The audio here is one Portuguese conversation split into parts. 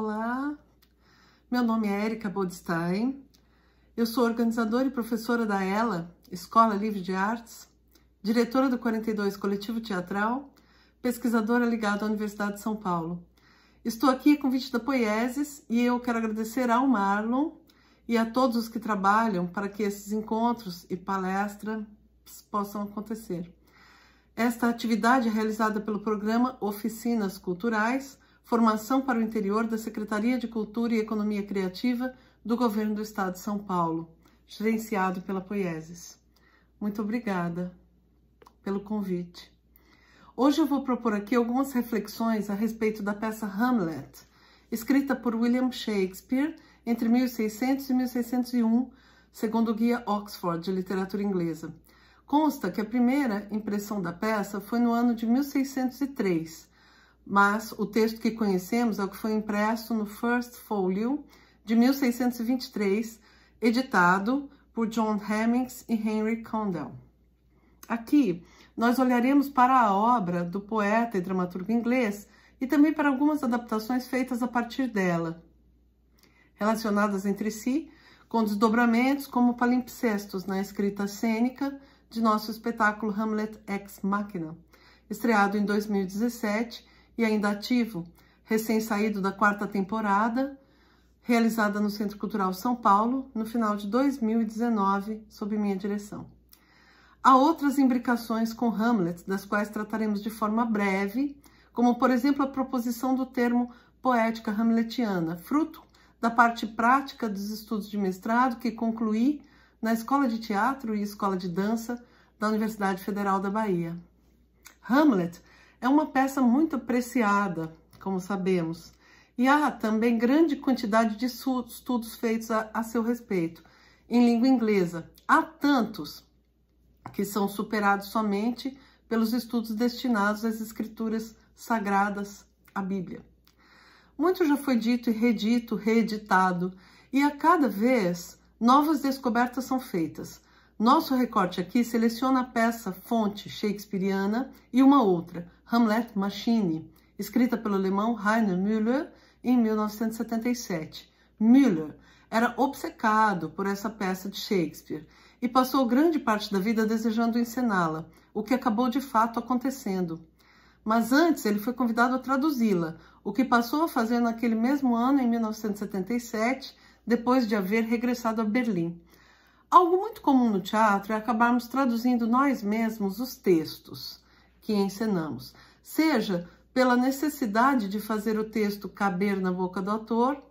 Olá, meu nome é Erika Bodstein, eu sou organizadora e professora da ELA, Escola Livre de Artes, diretora do 42 Coletivo Teatral, pesquisadora ligada à Universidade de São Paulo. Estou aqui a convite da Poieses e eu quero agradecer ao Marlon e a todos os que trabalham para que esses encontros e palestras possam acontecer. Esta atividade é realizada pelo programa Oficinas Culturais, Formação para o Interior da Secretaria de Cultura e Economia Criativa do Governo do Estado de São Paulo, gerenciado pela Poieses. Muito obrigada pelo convite. Hoje eu vou propor aqui algumas reflexões a respeito da peça Hamlet, escrita por William Shakespeare entre 1600 e 1601, segundo o Guia Oxford de Literatura Inglesa. Consta que a primeira impressão da peça foi no ano de 1603, mas o texto que conhecemos é o que foi impresso no First Folio de 1623, editado por John Hemmings e Henry Condell. Aqui, nós olharemos para a obra do poeta e dramaturgo inglês e também para algumas adaptações feitas a partir dela, relacionadas entre si com desdobramentos como palimpsestos na escrita cênica de nosso espetáculo Hamlet Ex Machina, estreado em 2017 e ainda ativo, recém-saído da quarta temporada, realizada no Centro Cultural São Paulo no final de 2019, sob minha direção. Há outras imbricações com Hamlet, das quais trataremos de forma breve, como, por exemplo, a proposição do termo poética hamletiana, fruto da parte prática dos estudos de mestrado que concluí na Escola de Teatro e Escola de Dança da Universidade Federal da Bahia. Hamlet é uma peça muito apreciada, como sabemos, e há também grande quantidade de estudos feitos a, a seu respeito em língua inglesa. Há tantos que são superados somente pelos estudos destinados às escrituras sagradas, a Bíblia. Muito já foi dito e redito, reeditado, e a cada vez novas descobertas são feitas. Nosso recorte aqui seleciona a peça fonte shakespeariana e uma outra, Hamlet Machine, escrita pelo alemão Rainer Müller em 1977. Müller era obcecado por essa peça de Shakespeare e passou grande parte da vida desejando encená-la, o que acabou de fato acontecendo mas antes ele foi convidado a traduzi-la, o que passou a fazer naquele mesmo ano, em 1977, depois de haver regressado a Berlim. Algo muito comum no teatro é acabarmos traduzindo nós mesmos os textos que encenamos, seja pela necessidade de fazer o texto caber na boca do ator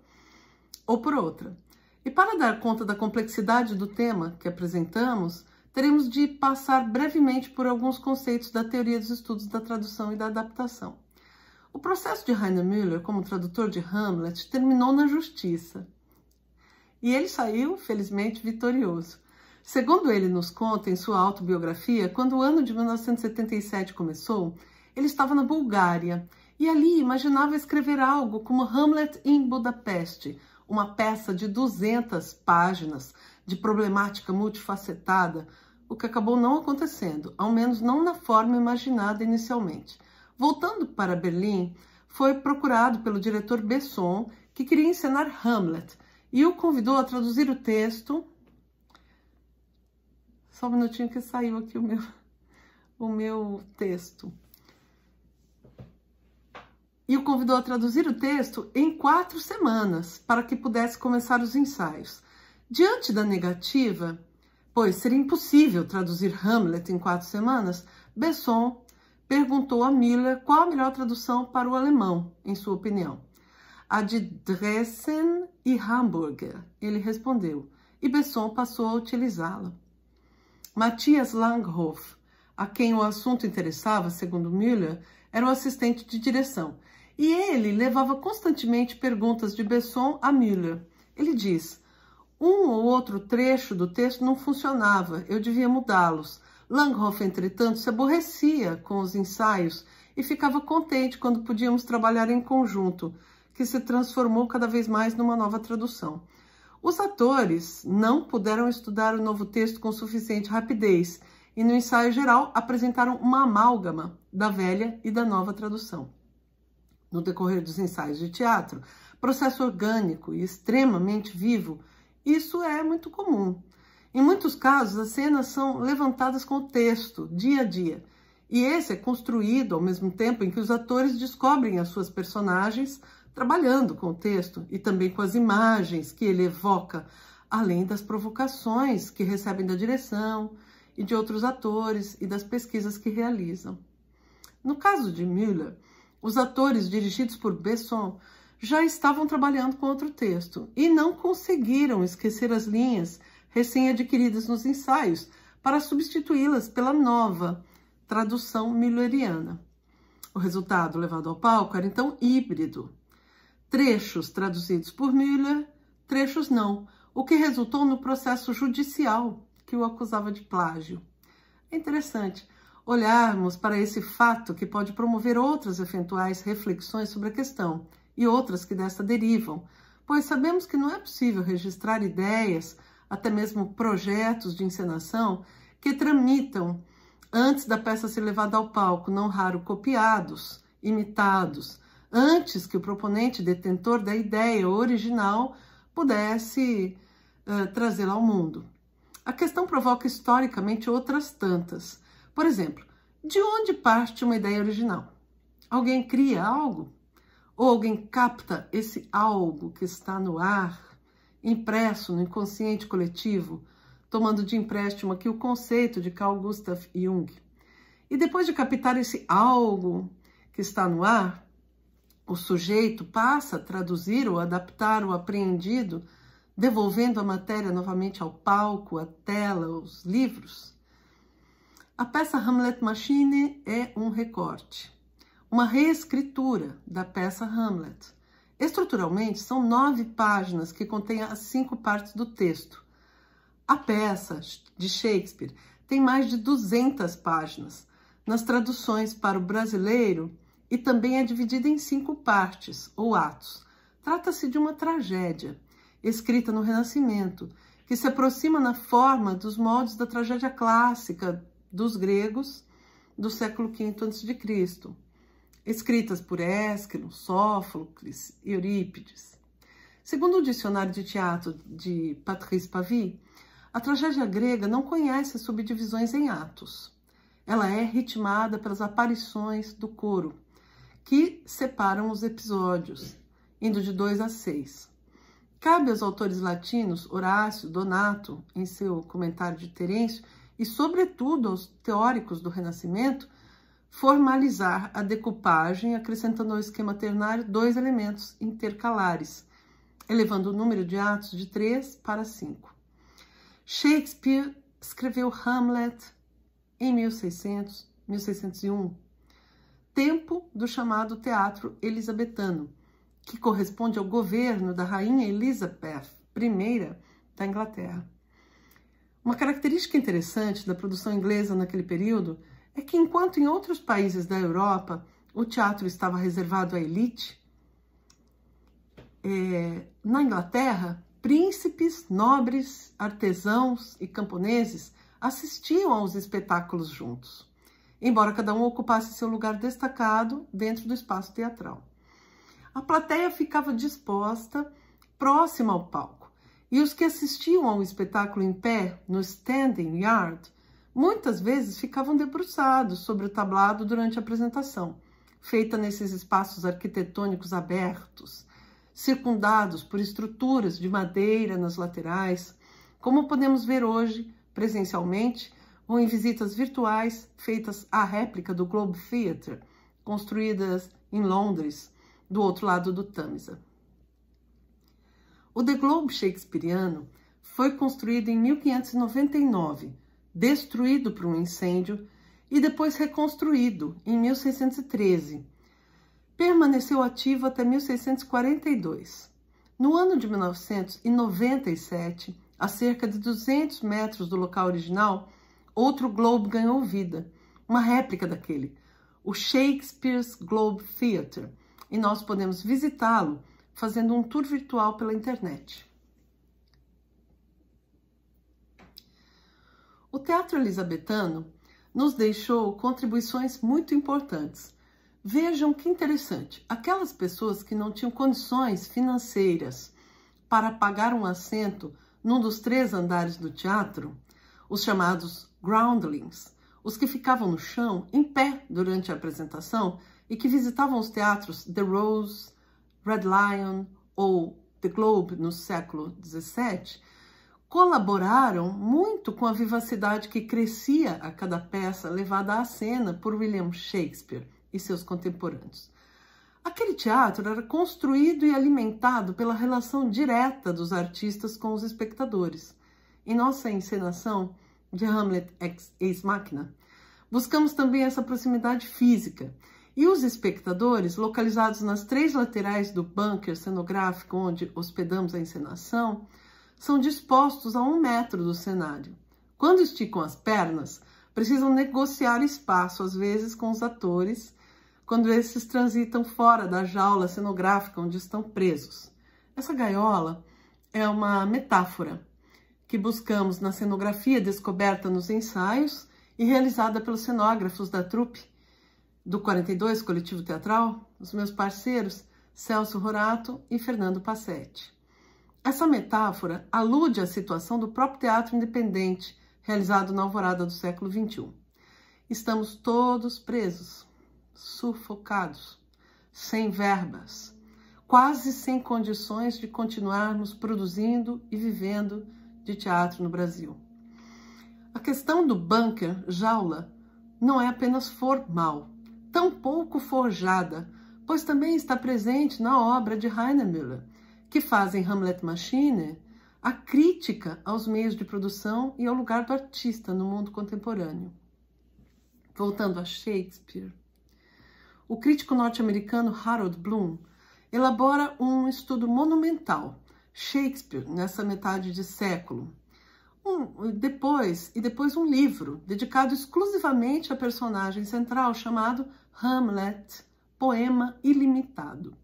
ou por outra. E para dar conta da complexidade do tema que apresentamos, teremos de passar brevemente por alguns conceitos da teoria dos estudos da tradução e da adaptação. O processo de Heiner Müller como tradutor de Hamlet terminou na justiça. E ele saiu, felizmente, vitorioso. Segundo ele nos conta em sua autobiografia, quando o ano de 1977 começou, ele estava na Bulgária e ali imaginava escrever algo como Hamlet em Budapeste, uma peça de 200 páginas de problemática multifacetada, o que acabou não acontecendo, ao menos não na forma imaginada inicialmente. Voltando para Berlim, foi procurado pelo diretor Besson, que queria encenar Hamlet, e o convidou a traduzir o texto. Só um minutinho que saiu aqui o meu, o meu texto. E o convidou a traduzir o texto em quatro semanas, para que pudesse começar os ensaios. Diante da negativa, pois seria impossível traduzir Hamlet em quatro semanas, Besson perguntou a Miller qual a melhor tradução para o alemão, em sua opinião. A de Dresden e Hamburger, ele respondeu, e Besson passou a utilizá-la. Matthias Langhoff, a quem o assunto interessava, segundo Müller, era o assistente de direção, e ele levava constantemente perguntas de Besson a Müller. Ele diz: um ou outro trecho do texto não funcionava, eu devia mudá-los. Langhoff, entretanto, se aborrecia com os ensaios e ficava contente quando podíamos trabalhar em conjunto, que se transformou cada vez mais numa nova tradução. Os atores não puderam estudar o novo texto com suficiente rapidez e, no ensaio geral, apresentaram uma amálgama da velha e da nova tradução. no decorrer dos ensaios de teatro, processo orgânico e extremamente vivo, isso é muito comum. Em muitos casos, as cenas são levantadas com o texto, dia a dia, e esse é construído ao mesmo tempo em que os atores descobrem as suas personagens trabalhando com o texto e também com as imagens que ele evoca, além das provocações que recebem da direção e de outros atores e das pesquisas que realizam. No caso de Müller, os atores dirigidos por Besson já estavam trabalhando com outro texto e não conseguiram esquecer as linhas recém-adquiridas nos ensaios para substituí-las pela nova tradução mülleriana. O resultado levado ao palco era então híbrido. Trechos traduzidos por Müller, trechos não, o que resultou no processo judicial que o acusava de plágio. É interessante olharmos para esse fato que pode promover outras eventuais reflexões sobre a questão e outras que desta derivam, pois sabemos que não é possível registrar ideias, até mesmo projetos de encenação, que tramitam antes da peça ser levada ao palco, não raro copiados, imitados, antes que o proponente detentor da ideia original pudesse uh, trazê-la ao mundo. A questão provoca historicamente outras tantas. Por exemplo, de onde parte uma ideia original? Alguém cria algo? Ou alguém capta esse algo que está no ar, impresso no inconsciente coletivo, tomando de empréstimo aqui o conceito de Carl Gustav Jung? E depois de captar esse algo que está no ar, o sujeito passa a traduzir ou adaptar o apreendido devolvendo a matéria novamente ao palco, à tela, aos livros. A peça Hamlet Machine é um recorte, uma reescritura da peça Hamlet. Estruturalmente, são nove páginas que contêm as cinco partes do texto. A peça de Shakespeare tem mais de 200 páginas. Nas traduções para o brasileiro, e também é dividida em cinco partes, ou atos. Trata-se de uma tragédia escrita no Renascimento, que se aproxima na forma dos moldes da tragédia clássica dos gregos do século V a.C., escritas por Ésquilo, Sófocles e Eurípides. Segundo o dicionário de teatro de Patrice Pavie, a tragédia grega não conhece subdivisões em atos. Ela é ritmada pelas aparições do coro, que separam os episódios, indo de dois a seis. Cabe aos autores latinos, Horácio, Donato, em seu comentário de Terêncio, e sobretudo aos teóricos do Renascimento, formalizar a decupagem, acrescentando ao esquema ternário dois elementos intercalares, elevando o número de atos de três para cinco. Shakespeare escreveu Hamlet em 1600, 1601, tempo do chamado teatro elisabetano, que corresponde ao governo da rainha Elizabeth I da Inglaterra. Uma característica interessante da produção inglesa naquele período é que, enquanto em outros países da Europa o teatro estava reservado à elite, é, na Inglaterra, príncipes, nobres, artesãos e camponeses assistiam aos espetáculos juntos, embora cada um ocupasse seu lugar destacado dentro do espaço teatral a plateia ficava disposta próxima ao palco. E os que assistiam ao espetáculo em pé, no standing yard, muitas vezes ficavam debruçados sobre o tablado durante a apresentação, feita nesses espaços arquitetônicos abertos, circundados por estruturas de madeira nas laterais, como podemos ver hoje presencialmente ou em visitas virtuais feitas à réplica do Globe Theatre, construídas em Londres do outro lado do Tamisa. O The Globe Shakespeareano foi construído em 1599, destruído por um incêndio e depois reconstruído em 1613. Permaneceu ativo até 1642. No ano de 1997, a cerca de 200 metros do local original, outro Globe ganhou vida, uma réplica daquele, o Shakespeare's Globe Theatre, e nós podemos visitá-lo fazendo um tour virtual pela internet. O teatro elisabetano nos deixou contribuições muito importantes, Vejam que interessante, aquelas pessoas que não tinham condições financeiras para pagar um assento num dos três andares do teatro, os chamados groundlings, os que ficavam no chão, em pé, durante a apresentação e que visitavam os teatros The Rose, Red Lion ou The Globe no século XVII, colaboraram muito com a vivacidade que crescia a cada peça levada à cena por William Shakespeare e seus contemporâneos. Aquele teatro era construído e alimentado pela relação direta dos artistas com os espectadores. Em nossa encenação de Hamlet ex machina, buscamos também essa proximidade física. E os espectadores, localizados nas três laterais do bunker cenográfico onde hospedamos a encenação, são dispostos a um metro do cenário. Quando esticam as pernas, precisam negociar espaço, às vezes, com os atores, quando esses transitam fora da jaula cenográfica onde estão presos. Essa gaiola é uma metáfora que buscamos na cenografia descoberta nos ensaios e realizada pelos cenógrafos da trupe do 42 Coletivo Teatral, os meus parceiros Celso Rorato e Fernando Passetti. Essa metáfora alude à situação do próprio teatro independente realizado na alvorada do século XXI. Estamos todos presos, sufocados, sem verbas, quase sem condições de continuarmos produzindo e vivendo de teatro no Brasil. A questão do bunker, jaula, não é apenas formal, tampouco forjada, pois também está presente na obra de Heiner Müller, que fazem Hamlet Machine a crítica aos meios de produção e ao lugar do artista no mundo contemporâneo. Voltando a Shakespeare, o crítico norte-americano Harold Bloom elabora um estudo monumental, Shakespeare, nessa metade de século. Um, depois, e depois um livro dedicado exclusivamente à personagem central chamado Hamlet, Poema Ilimitado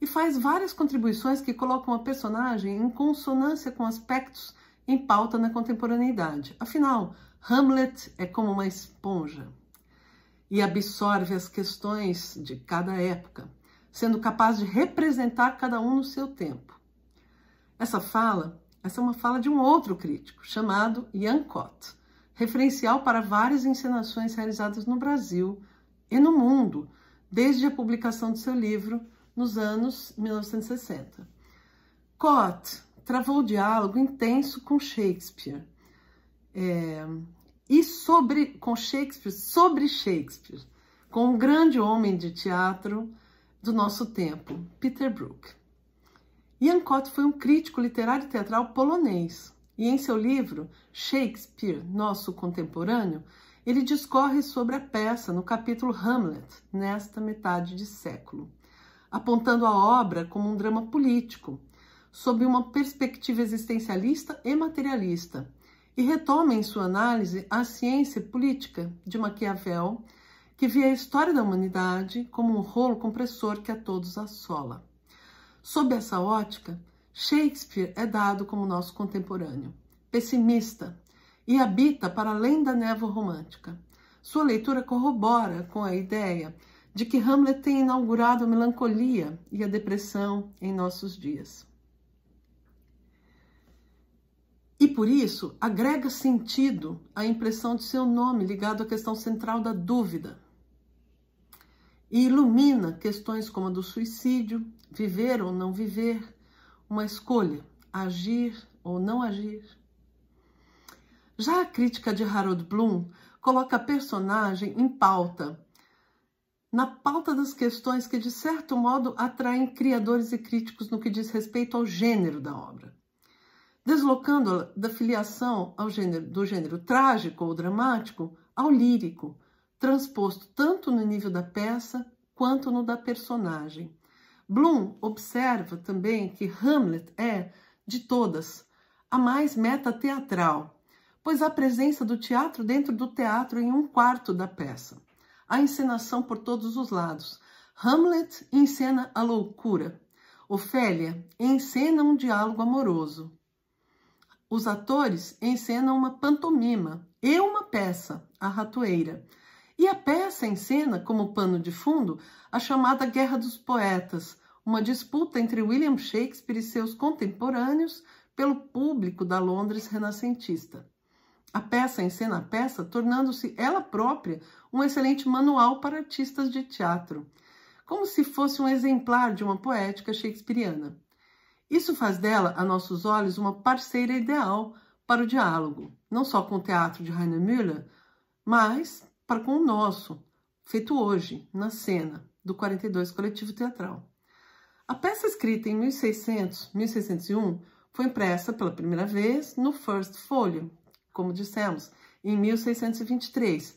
e faz várias contribuições que colocam a personagem em consonância com aspectos em pauta na contemporaneidade. Afinal, Hamlet é como uma esponja e absorve as questões de cada época, sendo capaz de representar cada um no seu tempo. Essa fala, essa é uma fala de um outro crítico, chamado Ian Cott, referencial para várias encenações realizadas no Brasil e no mundo, desde a publicação de seu livro nos anos 1960. Cott travou diálogo intenso com Shakespeare é, e sobre com Shakespeare sobre Shakespeare, com um grande homem de teatro do nosso tempo, Peter Brook. Ian Cott foi um crítico literário e teatral polonês e em seu livro Shakespeare, Nosso Contemporâneo, ele discorre sobre a peça no capítulo Hamlet, nesta metade de século apontando a obra como um drama político, sob uma perspectiva existencialista e materialista, e retoma em sua análise a ciência política de Maquiavel, que via a história da humanidade como um rolo compressor que a todos assola. Sob essa ótica, Shakespeare é dado como nosso contemporâneo, pessimista e habita para além da névoa romântica. Sua leitura corrobora com a ideia de que Hamlet tem inaugurado a melancolia e a depressão em nossos dias. E por isso agrega sentido à impressão de seu nome ligado à questão central da dúvida. E ilumina questões como a do suicídio, viver ou não viver, uma escolha, agir ou não agir. Já a crítica de Harold Bloom coloca a personagem em pauta na pauta das questões que, de certo modo, atraem criadores e críticos no que diz respeito ao gênero da obra, deslocando-a da filiação ao gênero, do gênero trágico ou dramático ao lírico, transposto tanto no nível da peça quanto no da personagem. Bloom observa também que Hamlet é, de todas, a mais meta-teatral, pois a presença do teatro dentro do teatro em um quarto da peça a encenação por todos os lados. Hamlet encena a loucura. Ofélia encena um diálogo amoroso. Os atores encenam uma pantomima e uma peça, a ratoeira. E a peça encena como pano de fundo a chamada Guerra dos Poetas, uma disputa entre William Shakespeare e seus contemporâneos pelo público da Londres renascentista. A peça encena a peça, tornando-se ela própria um excelente manual para artistas de teatro, como se fosse um exemplar de uma poética shakespeariana. Isso faz dela, a nossos olhos, uma parceira ideal para o diálogo, não só com o teatro de Heiner Müller, mas para com o nosso, feito hoje, na cena do 42 Coletivo Teatral. A peça escrita em 1600, 1601 foi impressa pela primeira vez no First Folio, como dissemos, em 1623.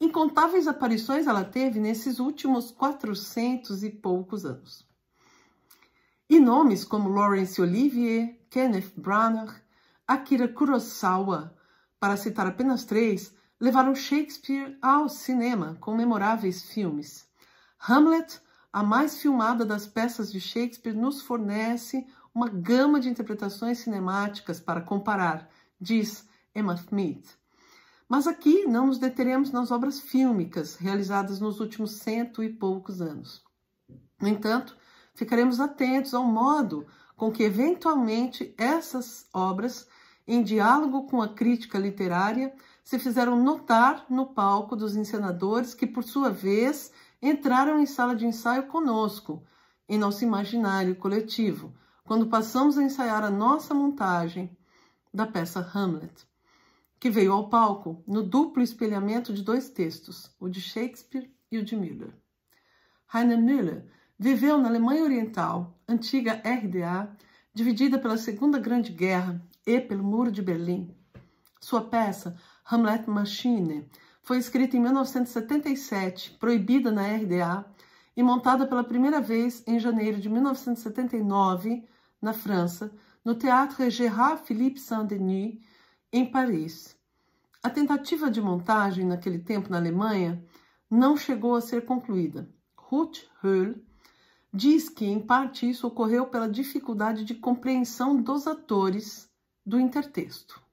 Incontáveis aparições ela teve nesses últimos 400 e poucos anos. E nomes como Laurence Olivier, Kenneth Branagh, Akira Kurosawa, para citar apenas três, levaram Shakespeare ao cinema com memoráveis filmes. Hamlet, a mais filmada das peças de Shakespeare, nos fornece uma gama de interpretações cinemáticas para comparar, diz Emma Smith. Mas aqui não nos deteremos nas obras fílmicas realizadas nos últimos cento e poucos anos. No entanto, ficaremos atentos ao modo com que, eventualmente, essas obras, em diálogo com a crítica literária, se fizeram notar no palco dos encenadores que, por sua vez, entraram em sala de ensaio conosco, em nosso imaginário coletivo, quando passamos a ensaiar a nossa montagem da peça Hamlet, que veio ao palco no duplo espelhamento de dois textos, o de Shakespeare e o de Müller. Heiner Müller viveu na Alemanha Oriental, antiga RDA, dividida pela Segunda Grande Guerra e pelo Muro de Berlim. Sua peça Hamlet Machine, foi escrita em 1977, proibida na RDA e montada pela primeira vez em janeiro de 1979, na França, no Théâtre Gérard Philippe Saint-Denis, em Paris. A tentativa de montagem naquele tempo na Alemanha não chegou a ser concluída. Ruth Höll diz que, em parte, isso ocorreu pela dificuldade de compreensão dos atores do intertexto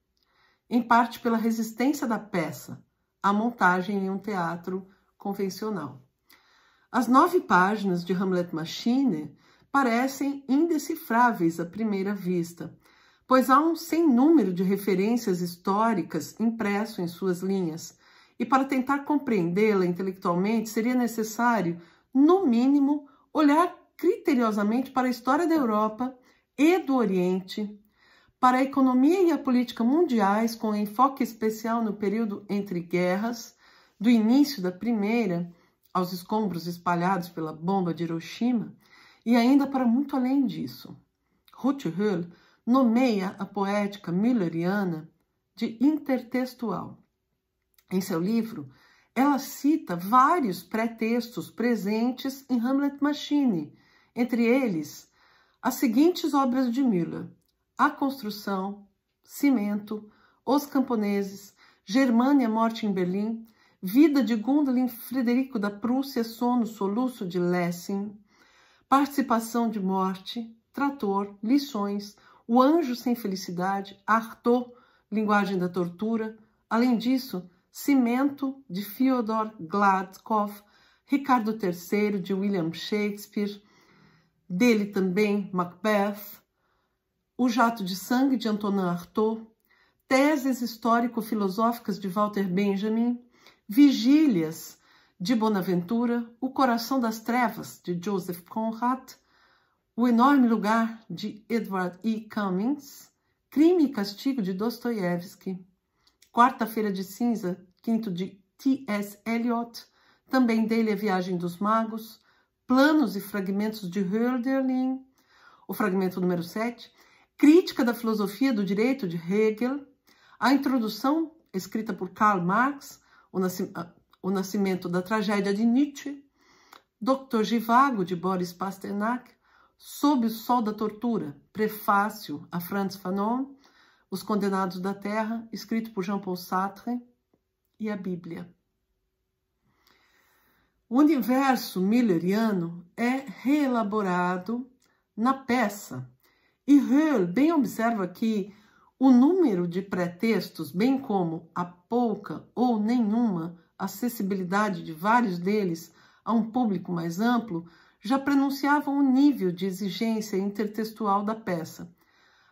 em parte pela resistência da peça à montagem em um teatro convencional. As nove páginas de Hamlet Machine parecem indecifráveis à primeira vista, pois há um sem número de referências históricas impresso em suas linhas, e para tentar compreendê-la intelectualmente seria necessário, no mínimo, olhar criteriosamente para a história da Europa e do Oriente, para a economia e a política mundiais, com enfoque especial no período entre guerras, do início da primeira aos escombros espalhados pela bomba de Hiroshima, e ainda para muito além disso. Ruth Hull nomeia a poética milleriana de intertextual. Em seu livro, ela cita vários pré-textos presentes em Hamlet Machine, entre eles as seguintes obras de Miller: a construção, cimento, os camponeses, Germânia, morte em Berlim, vida de Gundolin Frederico da Prússia, sono, soluço de Lessing, participação de morte, trator, lições, o anjo sem felicidade, Artaud, linguagem da tortura, além disso, cimento de Fyodor Gladkov, Ricardo III de William Shakespeare, dele também Macbeth, o Jato de Sangue, de Antonin Artaud, Teses Histórico-Filosóficas, de Walter Benjamin, Vigílias, de Bonaventura, O Coração das Trevas, de Joseph Conrad, O Enorme Lugar, de Edward E. Cummings, Crime e Castigo, de Dostoiévski, Quarta-feira de Cinza, quinto de T.S. Eliot, também dele A Viagem dos Magos, Planos e Fragmentos de Hölderlin, o fragmento número 7, Crítica da Filosofia do Direito de Hegel, a introdução escrita por Karl Marx, o nascimento da tragédia de Nietzsche, Dr. Givago de Boris Pasternak, Sob o Sol da Tortura, prefácio a Franz Fanon, Os Condenados da Terra, escrito por Jean-Paul Sartre, e a Bíblia. O universo milleriano é reelaborado na peça e Hull bem observa que o número de pretextos, bem como a pouca ou nenhuma acessibilidade de vários deles a um público mais amplo, já prenunciavam o nível de exigência intertextual da peça.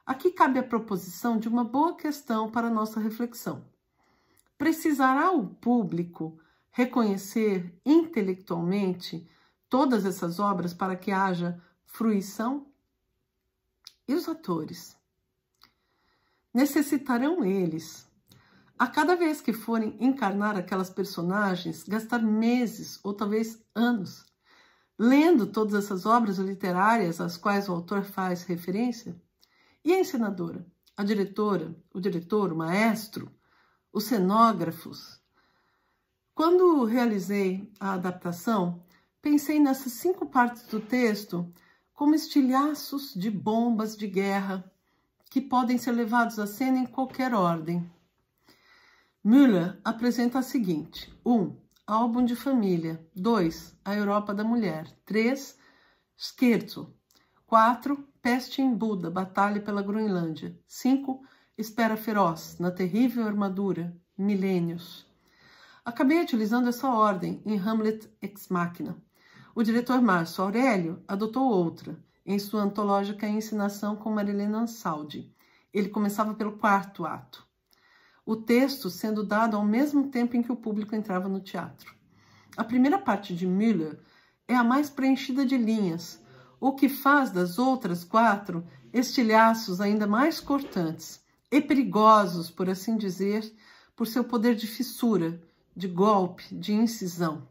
Aqui cabe a proposição de uma boa questão para nossa reflexão. Precisará o público reconhecer intelectualmente todas essas obras para que haja fruição? E os atores? Necessitarão eles, a cada vez que forem encarnar aquelas personagens, gastar meses ou talvez anos lendo todas essas obras literárias às quais o autor faz referência? E a encenadora, a diretora, o diretor, o maestro, os cenógrafos? Quando realizei a adaptação, pensei nessas cinco partes do texto como estilhaços de bombas de guerra que podem ser levados à cena em qualquer ordem. Müller apresenta a seguinte: 1. Um, álbum de família. 2. A Europa da Mulher. 3. Scherzo. 4. Peste em Buda, Batalha pela Groenlândia. 5. Espera Feroz, na terrível armadura, Milênios. Acabei utilizando essa ordem em Hamlet Ex Machina. O diretor Márcio Aurélio adotou outra, em sua antológica encenação com Marilena Ansaldi. Ele começava pelo quarto ato o texto sendo dado ao mesmo tempo em que o público entrava no teatro. A primeira parte de Müller é a mais preenchida de linhas, o que faz das outras quatro estilhaços ainda mais cortantes e perigosos, por assim dizer, por seu poder de fissura, de golpe, de incisão.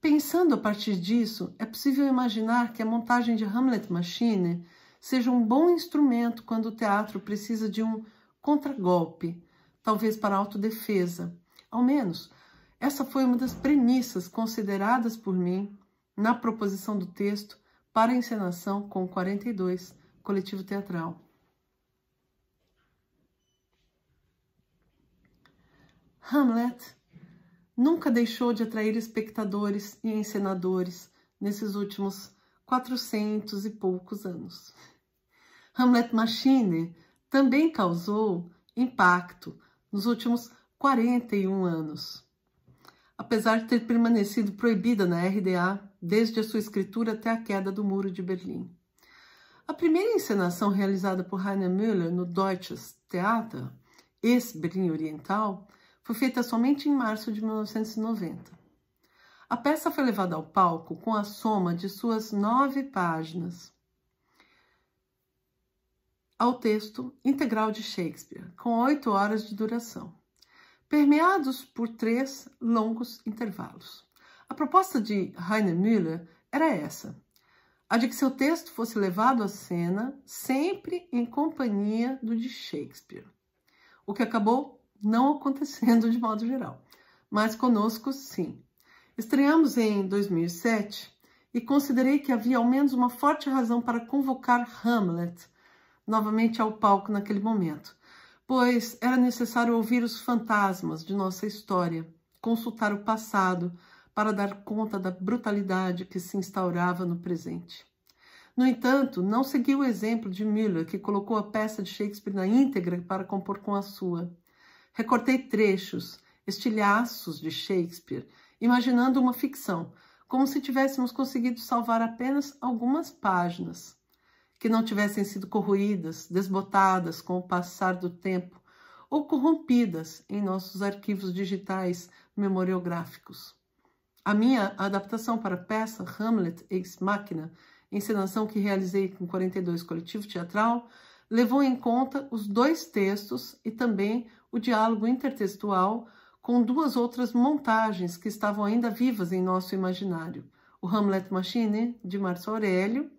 Pensando a partir disso, é possível imaginar que a montagem de Hamlet Machine seja um bom instrumento quando o teatro precisa de um contragolpe, talvez para autodefesa. Ao menos, essa foi uma das premissas consideradas por mim na proposição do texto para a encenação com 42, coletivo teatral. Hamlet nunca deixou de atrair espectadores e encenadores nesses últimos quatrocentos e poucos anos. Hamlet Machine também causou impacto nos últimos 41 anos. Apesar de ter permanecido proibida na RDA desde a sua escritura até a queda do Muro de Berlim. A primeira encenação realizada por Rainer Müller no Deutsches Theater, ex-Berlim Oriental, foi feita somente em março de 1990. A peça foi levada ao palco com a soma de suas nove páginas ao texto integral de Shakespeare, com oito horas de duração, permeados por três longos intervalos. A proposta de Heiner Müller era essa: a de que seu texto fosse levado à cena sempre em companhia do de Shakespeare, o que acabou não acontecendo de modo geral, mas conosco sim. Estreamos em 2007 e considerei que havia ao menos uma forte razão para convocar Hamlet novamente ao palco naquele momento, pois era necessário ouvir os fantasmas de nossa história, consultar o passado para dar conta da brutalidade que se instaurava no presente. No entanto, não segui o exemplo de Miller, que colocou a peça de Shakespeare na íntegra para compor com a sua. Recortei trechos, estilhaços de Shakespeare, imaginando uma ficção, como se tivéssemos conseguido salvar apenas algumas páginas que não tivessem sido corroídas, desbotadas com o passar do tempo ou corrompidas em nossos arquivos digitais memoriográficos. A minha adaptação para a peça Hamlet Ex Machina, encenação que realizei com 42 coletivo teatral, levou em conta os dois textos e também o diálogo intertextual com duas outras montagens que estavam ainda vivas em nosso imaginário. O Hamlet Machine, de Marcio Aurélio,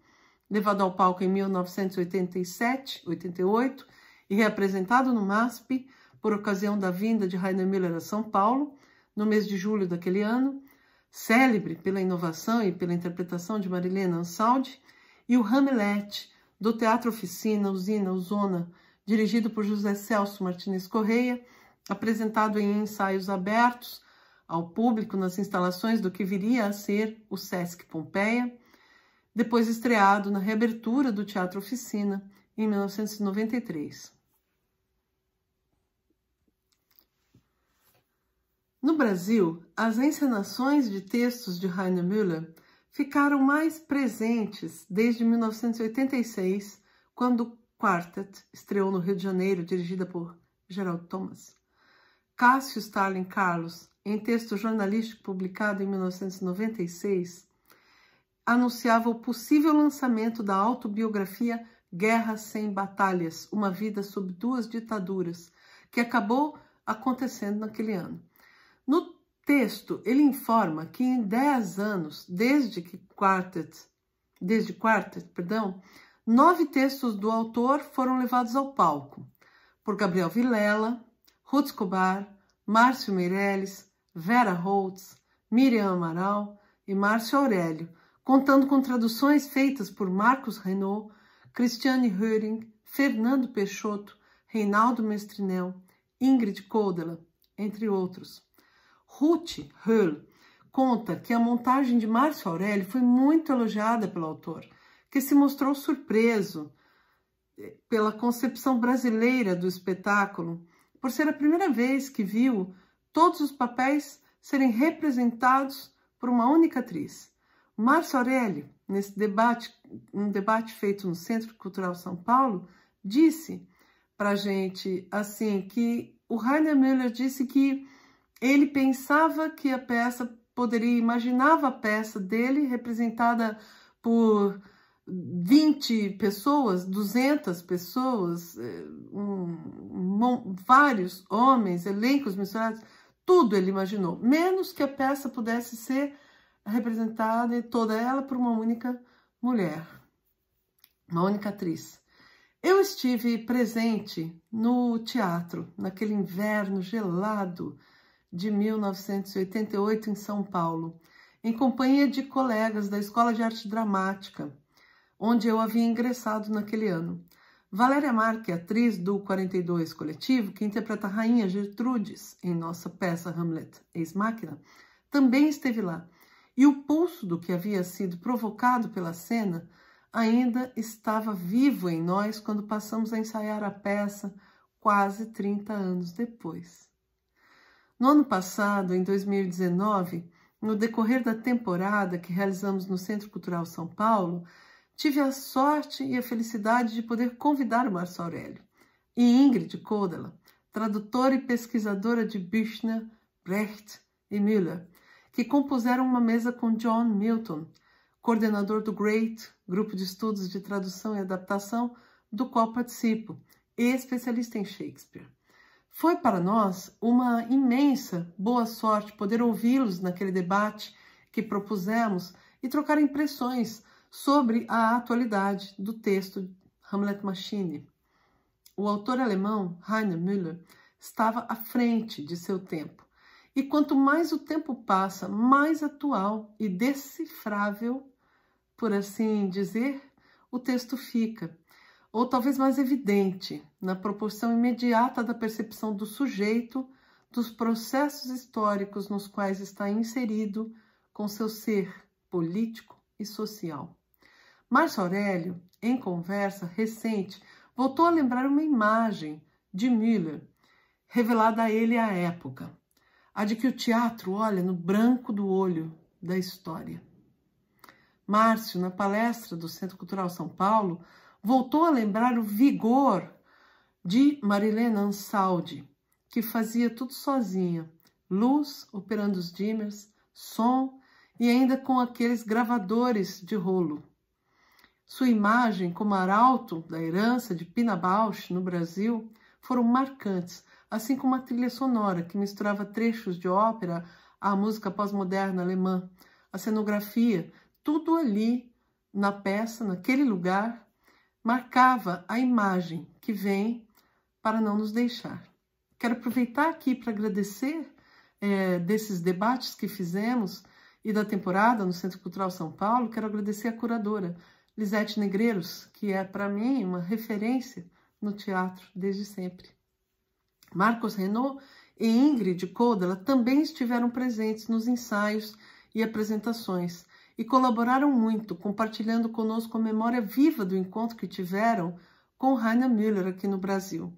levado ao palco em 1987, 88 e reapresentado no MASP por ocasião da vinda de Rainer Miller a São Paulo, no mês de julho daquele ano, célebre pela inovação e pela interpretação de Marilena Ansaldi, e o Hamlet, do Teatro Oficina, Usina, Usona, dirigido por José Celso Martins Correia, apresentado em ensaios abertos ao público nas instalações do que viria a ser o Sesc Pompeia, depois estreado na reabertura do Teatro Oficina em 1993. No Brasil, as encenações de textos de Heiner Müller ficaram mais presentes desde 1986, quando Quartet estreou no Rio de Janeiro, dirigida por Gerald Thomas. Cássio Stalin Carlos, em texto jornalístico publicado em 1996, anunciava o possível lançamento da autobiografia Guerra Sem Batalhas, Uma Vida Sob Duas Ditaduras, que acabou acontecendo naquele ano. No texto, ele informa que em 10 anos, desde que Quartet, desde Quartet, perdão, nove textos do autor foram levados ao palco por Gabriel Vilela, Ruth Escobar, Márcio Meirelles, Vera Holtz, Miriam Amaral e Márcio Aurélio, contando com traduções feitas por Marcos Renault, Cristiane Höring, Fernando Peixoto, Reinaldo Mestrinel, Ingrid Kodela, entre outros. Ruth Höll conta que a montagem de Márcio Aurélio foi muito elogiada pelo autor, que se mostrou surpreso eh, pela concepção brasileira do espetáculo, por ser a primeira vez que viu todos os papéis serem representados por uma única atriz. Márcio Aurélio, nesse debate, um debate feito no Centro Cultural São Paulo, disse para gente assim que o Rainer Müller disse que ele pensava que a peça poderia, imaginava a peça dele representada por 20 pessoas, 200 pessoas, eh, um, um, vários homens, elencos misturados, tudo ele imaginou, menos que a peça pudesse ser representada toda ela por uma única mulher, uma única atriz. Eu estive presente no teatro naquele inverno gelado de 1988 em São Paulo, em companhia de colegas da Escola de Arte Dramática, onde eu havia ingressado naquele ano. Valéria Marque, atriz do 42 Coletivo, que interpreta a Rainha Gertrudes em nossa peça Hamlet Ex-Máquina, também esteve lá. E o pulso do que havia sido provocado pela cena ainda estava vivo em nós quando passamos a ensaiar a peça quase 30 anos depois. No ano passado, em 2019, no decorrer da temporada que realizamos no Centro Cultural São Paulo, tive a sorte e a felicidade de poder convidar o Marcio Aurélio e Ingrid Kodela, tradutora e pesquisadora de Büchner, Brecht e Müller, que compuseram uma mesa com John Milton, coordenador do GREAT, Grupo de Estudos de Tradução e Adaptação, do qual participo, e especialista em Shakespeare. Foi para nós uma imensa boa sorte poder ouvi-los naquele debate que propusemos e trocar impressões sobre a atualidade do texto Hamlet Machine. O autor alemão Heiner Müller estava à frente de seu tempo. E quanto mais o tempo passa, mais atual e decifrável, por assim dizer, o texto fica ou talvez mais evidente, na proporção imediata da percepção do sujeito dos processos históricos nos quais está inserido com seu ser político e social. Márcio Aurélio, em conversa recente, voltou a lembrar uma imagem de Müller, revelada a ele à época, a de que o teatro olha no branco do olho da história. Márcio, na palestra do Centro Cultural São Paulo, voltou a lembrar o vigor de Marilena Ansaldi, que fazia tudo sozinha, luz operando os dimmers, som e ainda com aqueles gravadores de rolo. Sua imagem como arauto da herança de Pina Bausch no Brasil foram marcantes, assim como a trilha sonora que misturava trechos de ópera à música pós-moderna alemã, a cenografia, tudo ali na peça, naquele lugar, marcava a imagem que vem para não nos deixar. Quero aproveitar aqui para agradecer é, desses debates que fizemos e da temporada no Centro Cultural São Paulo. Quero agradecer a curadora Lisete Negreiros, que é para mim uma referência no teatro desde sempre. Marcos Renault e Ingrid Kodela também estiveram presentes nos ensaios e apresentações e colaboraram muito, compartilhando conosco a memória viva do encontro que tiveram com Rainer Müller aqui no Brasil.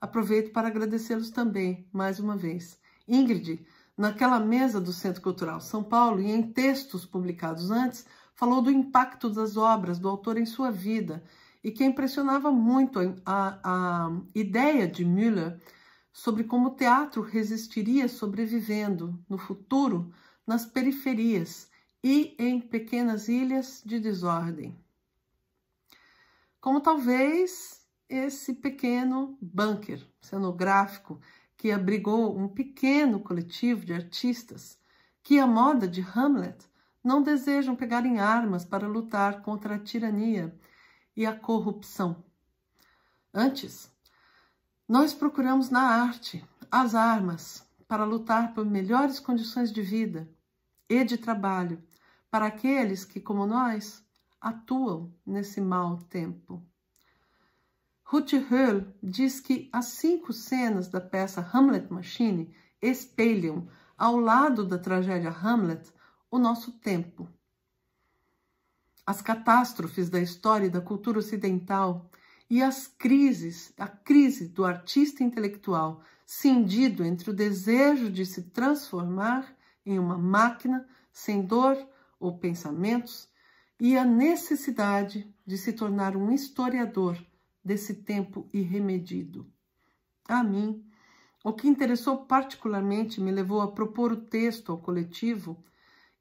Aproveito para agradecê-los também, mais uma vez. Ingrid, naquela mesa do Centro Cultural São Paulo e em textos publicados antes, falou do impacto das obras do autor em sua vida e que impressionava muito a, a ideia de Müller sobre como o teatro resistiria sobrevivendo no futuro nas periferias e em pequenas ilhas de desordem. Como talvez esse pequeno bunker cenográfico que abrigou um pequeno coletivo de artistas que, à moda de Hamlet, não desejam pegar em armas para lutar contra a tirania e a corrupção. Antes, nós procuramos na arte as armas para lutar por melhores condições de vida e de trabalho para aqueles que, como nós, atuam nesse mau tempo. Ruth Höll diz que as cinco cenas da peça Hamlet Machine espelham, ao lado da tragédia Hamlet, o nosso tempo. As catástrofes da história e da cultura ocidental e as crises, a crise do artista intelectual cindido entre o desejo de se transformar em uma máquina sem dor ou pensamentos e a necessidade de se tornar um historiador desse tempo irremedido. A mim, o que interessou particularmente me levou a propor o texto ao coletivo,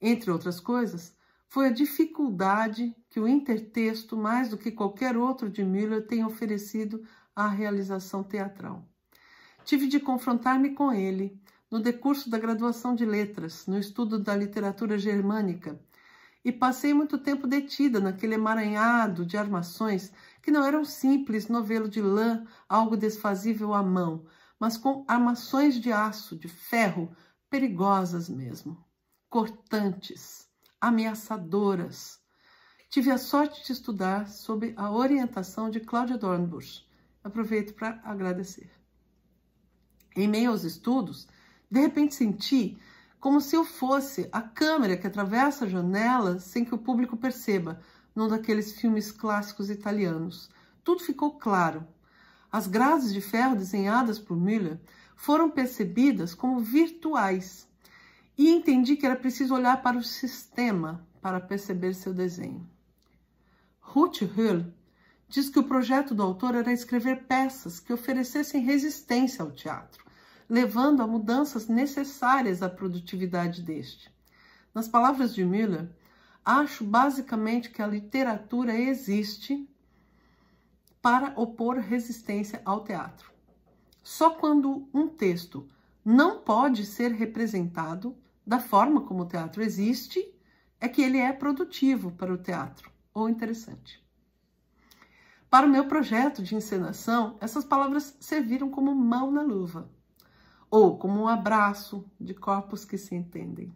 entre outras coisas, foi a dificuldade que o intertexto, mais do que qualquer outro de Müller, tem oferecido à realização teatral. Tive de confrontar-me com ele no decurso da graduação de letras, no estudo da literatura germânica, e passei muito tempo detida naquele emaranhado de armações que não eram simples novelo de lã, algo desfazível à mão, mas com armações de aço, de ferro, perigosas mesmo, cortantes, ameaçadoras. Tive a sorte de estudar sob a orientação de Cláudia Dornbusch. Aproveito para agradecer. Em meio aos estudos, de repente senti como se eu fosse a câmera que atravessa a janela sem que o público perceba, num daqueles filmes clássicos italianos. Tudo ficou claro. As grades de ferro desenhadas por Müller foram percebidas como virtuais e entendi que era preciso olhar para o sistema para perceber seu desenho. Ruth Hull diz que o projeto do autor era escrever peças que oferecessem resistência ao teatro levando a mudanças necessárias à produtividade deste. Nas palavras de Miller, acho basicamente que a literatura existe para opor resistência ao teatro. Só quando um texto não pode ser representado da forma como o teatro existe, é que ele é produtivo para o teatro ou interessante. Para o meu projeto de encenação, essas palavras serviram como mão na luva ou como um abraço de corpos que se entendem.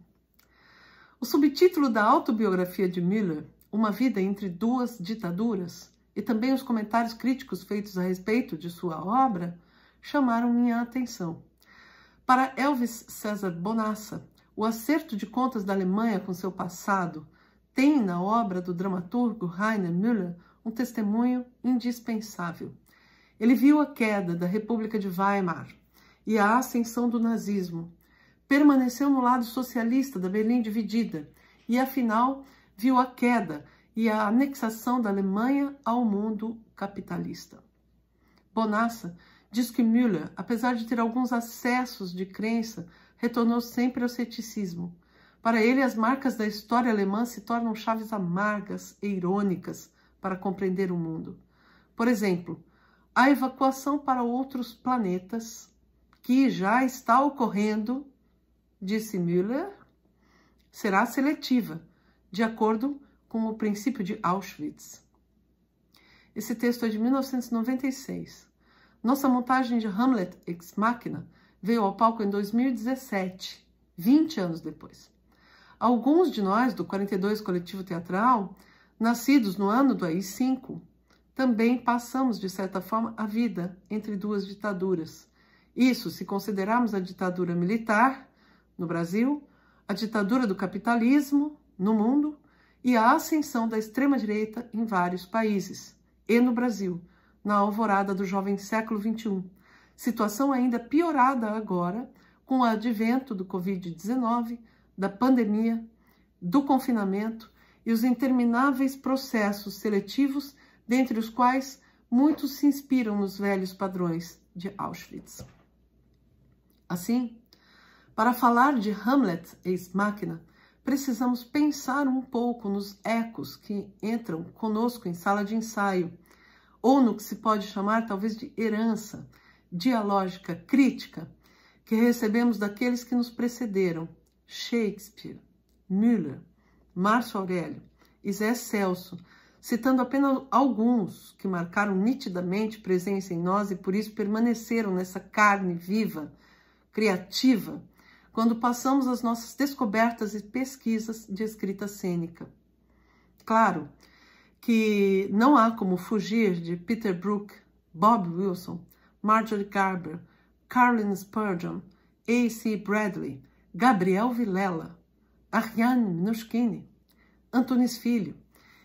O subtítulo da autobiografia de Miller, Uma Vida entre Duas Ditaduras, e também os comentários críticos feitos a respeito de sua obra, chamaram minha atenção. Para Elvis César Bonassa, o acerto de contas da Alemanha com seu passado tem na obra do dramaturgo Rainer Müller um testemunho indispensável. Ele viu a queda da República de Weimar, e a ascensão do nazismo. Permaneceu no lado socialista da Berlim dividida e, afinal, viu a queda e a anexação da Alemanha ao mundo capitalista. Bonassa diz que Müller, apesar de ter alguns acessos de crença, retornou sempre ao ceticismo. Para ele, as marcas da história alemã se tornam chaves amargas e irônicas para compreender o mundo. Por exemplo, a evacuação para outros planetas que já está ocorrendo, disse Müller, será seletiva, de acordo com o princípio de Auschwitz. Esse texto é de 1996. Nossa montagem de Hamlet Ex Machina veio ao palco em 2017, 20 anos depois. Alguns de nós, do 42 Coletivo Teatral, nascidos no ano do AI-5, também passamos, de certa forma, a vida entre duas ditaduras, isso se considerarmos a ditadura militar no Brasil, a ditadura do capitalismo no mundo e a ascensão da extrema-direita em vários países, e no Brasil, na alvorada do jovem século XXI. Situação ainda piorada agora com o advento do Covid-19, da pandemia, do confinamento e os intermináveis processos seletivos, dentre os quais muitos se inspiram nos velhos padrões de Auschwitz. Assim, para falar de Hamlet ex machina, precisamos pensar um pouco nos ecos que entram conosco em sala de ensaio, ou no que se pode chamar talvez de herança dialógica crítica que recebemos daqueles que nos precederam, Shakespeare, Müller, Márcio Aurélio e Zé Celso, citando apenas alguns que marcaram nitidamente presença em nós e por isso permaneceram nessa carne viva, criativa, quando passamos as nossas descobertas e pesquisas de escrita cênica. Claro que não há como fugir de Peter Brook, Bob Wilson, Marjorie Garber, Carolyn Spurgeon, A.C. Bradley, Gabriel Vilela, Ariane Minuschini, Antunes Filho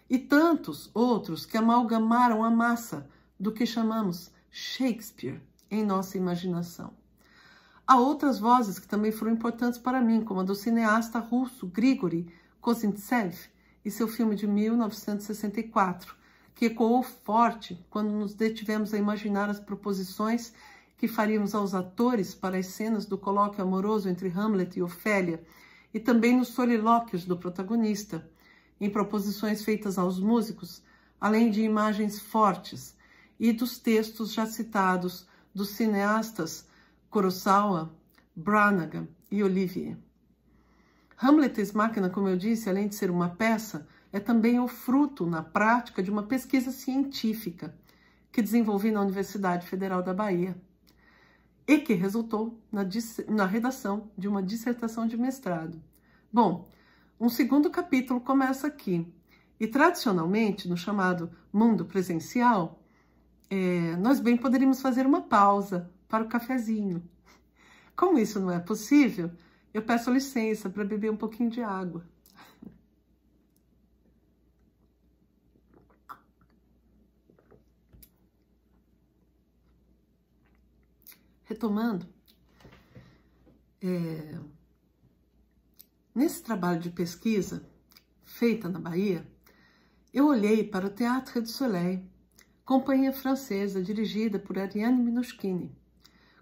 e tantos outros que amalgamaram a massa do que chamamos Shakespeare em nossa imaginação. Há outras vozes que também foram importantes para mim, como a do cineasta russo Grigory Kozintsev e seu filme de 1964, que ecoou forte quando nos detivemos a imaginar as proposições que faríamos aos atores para as cenas do colóquio amoroso entre Hamlet e Ofélia, e também nos solilóquios do protagonista, em proposições feitas aos músicos, além de imagens fortes, e dos textos já citados dos cineastas Kurosawa, Branagh e Olivier. Hamlet ex como eu disse, além de ser uma peça, é também o fruto, na prática, de uma pesquisa científica que desenvolvi na Universidade Federal da Bahia e que resultou na, na redação de uma dissertação de mestrado. Bom, um segundo capítulo começa aqui. E tradicionalmente, no chamado mundo presencial, é, nós bem poderíamos fazer uma pausa para o cafezinho. Como isso não é possível, eu peço licença para beber um pouquinho de água. Retomando, é, nesse trabalho de pesquisa feita na Bahia, eu olhei para o Théâtre du Soleil, companhia francesa dirigida por Ariane Minuschini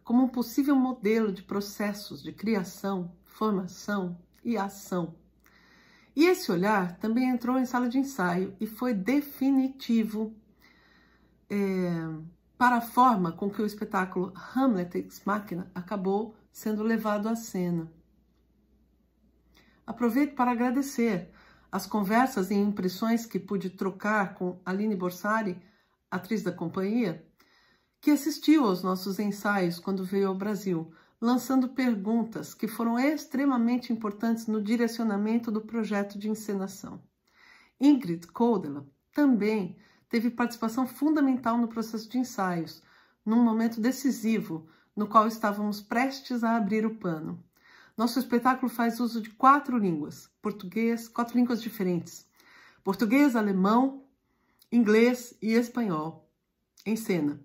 como um possível modelo de processos de criação, formação e ação. E esse olhar também entrou em sala de ensaio e foi definitivo é, para a forma com que o espetáculo Hamlet ex Machina acabou sendo levado à cena. Aproveito para agradecer as conversas e impressões que pude trocar com Aline Borsari, atriz da companhia, que assistiu aos nossos ensaios quando veio ao Brasil, lançando perguntas que foram extremamente importantes no direcionamento do projeto de encenação. Ingrid Kodela também teve participação fundamental no processo de ensaios, num momento decisivo no qual estávamos prestes a abrir o pano. Nosso espetáculo faz uso de quatro línguas, português, quatro línguas diferentes: português, alemão, inglês e espanhol, em cena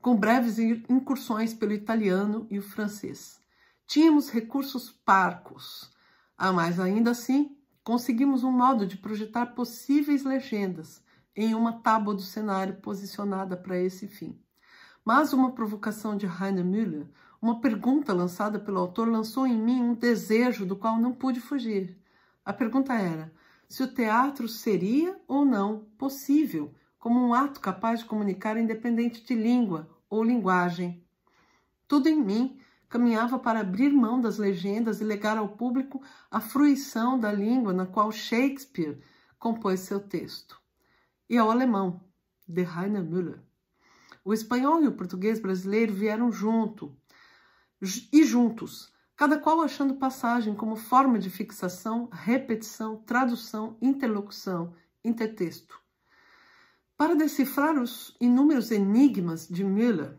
com breves incursões pelo italiano e o francês. Tínhamos recursos parcos, mas ainda assim conseguimos um modo de projetar possíveis legendas em uma tábua do cenário posicionada para esse fim. Mas uma provocação de Heiner Müller, uma pergunta lançada pelo autor, lançou em mim um desejo do qual não pude fugir. A pergunta era se o teatro seria ou não possível como um ato capaz de comunicar independente de língua ou linguagem. Tudo em mim caminhava para abrir mão das legendas e legar ao público a fruição da língua na qual Shakespeare compôs seu texto. E ao alemão, de Heiner Müller. O espanhol e o português brasileiro vieram junto e juntos, cada qual achando passagem como forma de fixação, repetição, tradução, interlocução, intertexto. Para decifrar os inúmeros enigmas de Müller,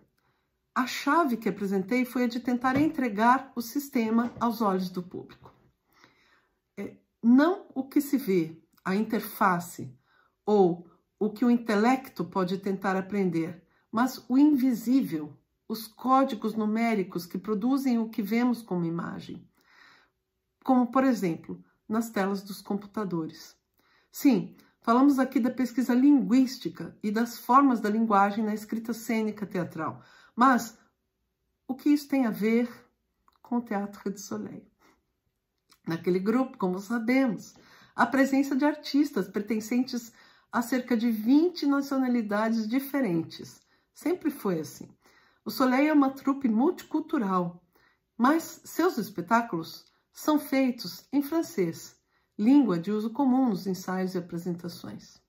a chave que apresentei foi a de tentar entregar o sistema aos olhos do público. É, não o que se vê, a interface, ou o que o intelecto pode tentar aprender, mas o invisível, os códigos numéricos que produzem o que vemos como imagem, como, por exemplo, nas telas dos computadores. Sim, falamos aqui da pesquisa linguística e das formas da linguagem na escrita cênica teatral, mas o que isso tem a ver com o Teatro de Soleil? Naquele grupo, como sabemos, a presença de artistas pertencentes a cerca de 20 nacionalidades diferentes. Sempre foi assim. O Soleil é uma trupe multicultural, mas seus espetáculos são feitos em francês, língua de uso comum nos ensaios e apresentações.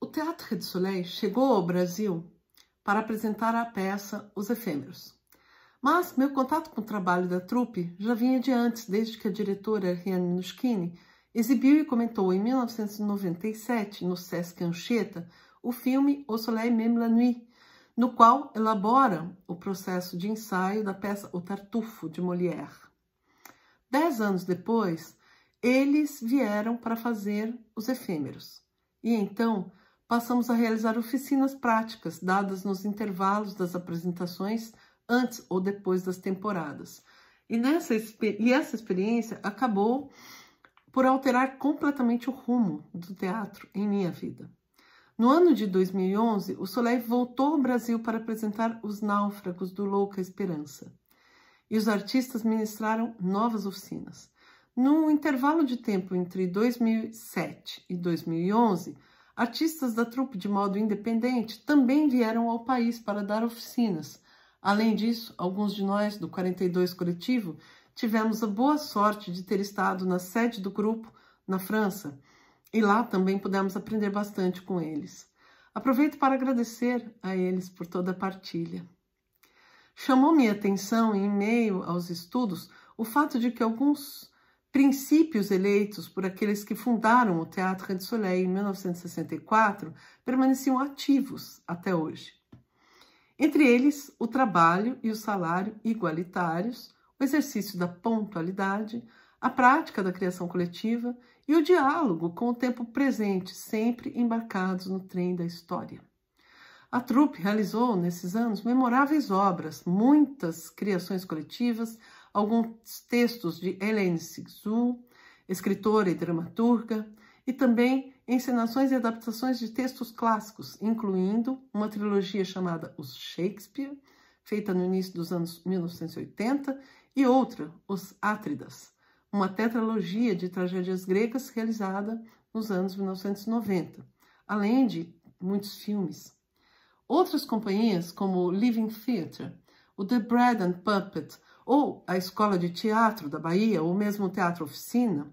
O Teatro de Soleil chegou ao Brasil para apresentar a peça Os Efêmeros. Mas meu contato com o trabalho da trupe já vinha de antes, desde que a diretora Riane Nuschini exibiu e comentou em 1997, no Sesc Anchieta, o filme O Soleil Même la Nuit, no qual elabora o processo de ensaio da peça O Tartufo, de Molière. Dez anos depois, eles vieram para fazer Os Efêmeros. E então passamos a realizar oficinas práticas dadas nos intervalos das apresentações antes ou depois das temporadas. E, nessa, e essa experiência acabou por alterar completamente o rumo do teatro em minha vida. No ano de 2011, o Soleil voltou ao Brasil para apresentar Os Náufragos do Louca Esperança. E os artistas ministraram novas oficinas. No intervalo de tempo entre 2007 e 2011, artistas da trupe de modo independente também vieram ao país para dar oficinas, Além disso, alguns de nós do 42 Coletivo tivemos a boa sorte de ter estado na sede do grupo na França e lá também pudemos aprender bastante com eles. Aproveito para agradecer a eles por toda a partilha. Chamou minha atenção, em meio aos estudos, o fato de que alguns princípios eleitos por aqueles que fundaram o Teatro de Soleil em 1964 permaneciam ativos até hoje. Entre eles, o trabalho e o salário igualitários, o exercício da pontualidade, a prática da criação coletiva e o diálogo com o tempo presente, sempre embarcados no trem da história. A trupe realizou, nesses anos, memoráveis obras, muitas criações coletivas, alguns textos de Hélène Sixou, escritora e dramaturga, e também encenações e adaptações de textos clássicos, incluindo uma trilogia chamada Os Shakespeare, feita no início dos anos 1980, e outra, Os Átridas, uma tetralogia de tragédias gregas realizada nos anos 1990, além de muitos filmes. Outras companhias, como o Living Theatre, o The Bread and Puppet, ou a Escola de Teatro da Bahia, ou mesmo o Teatro Oficina,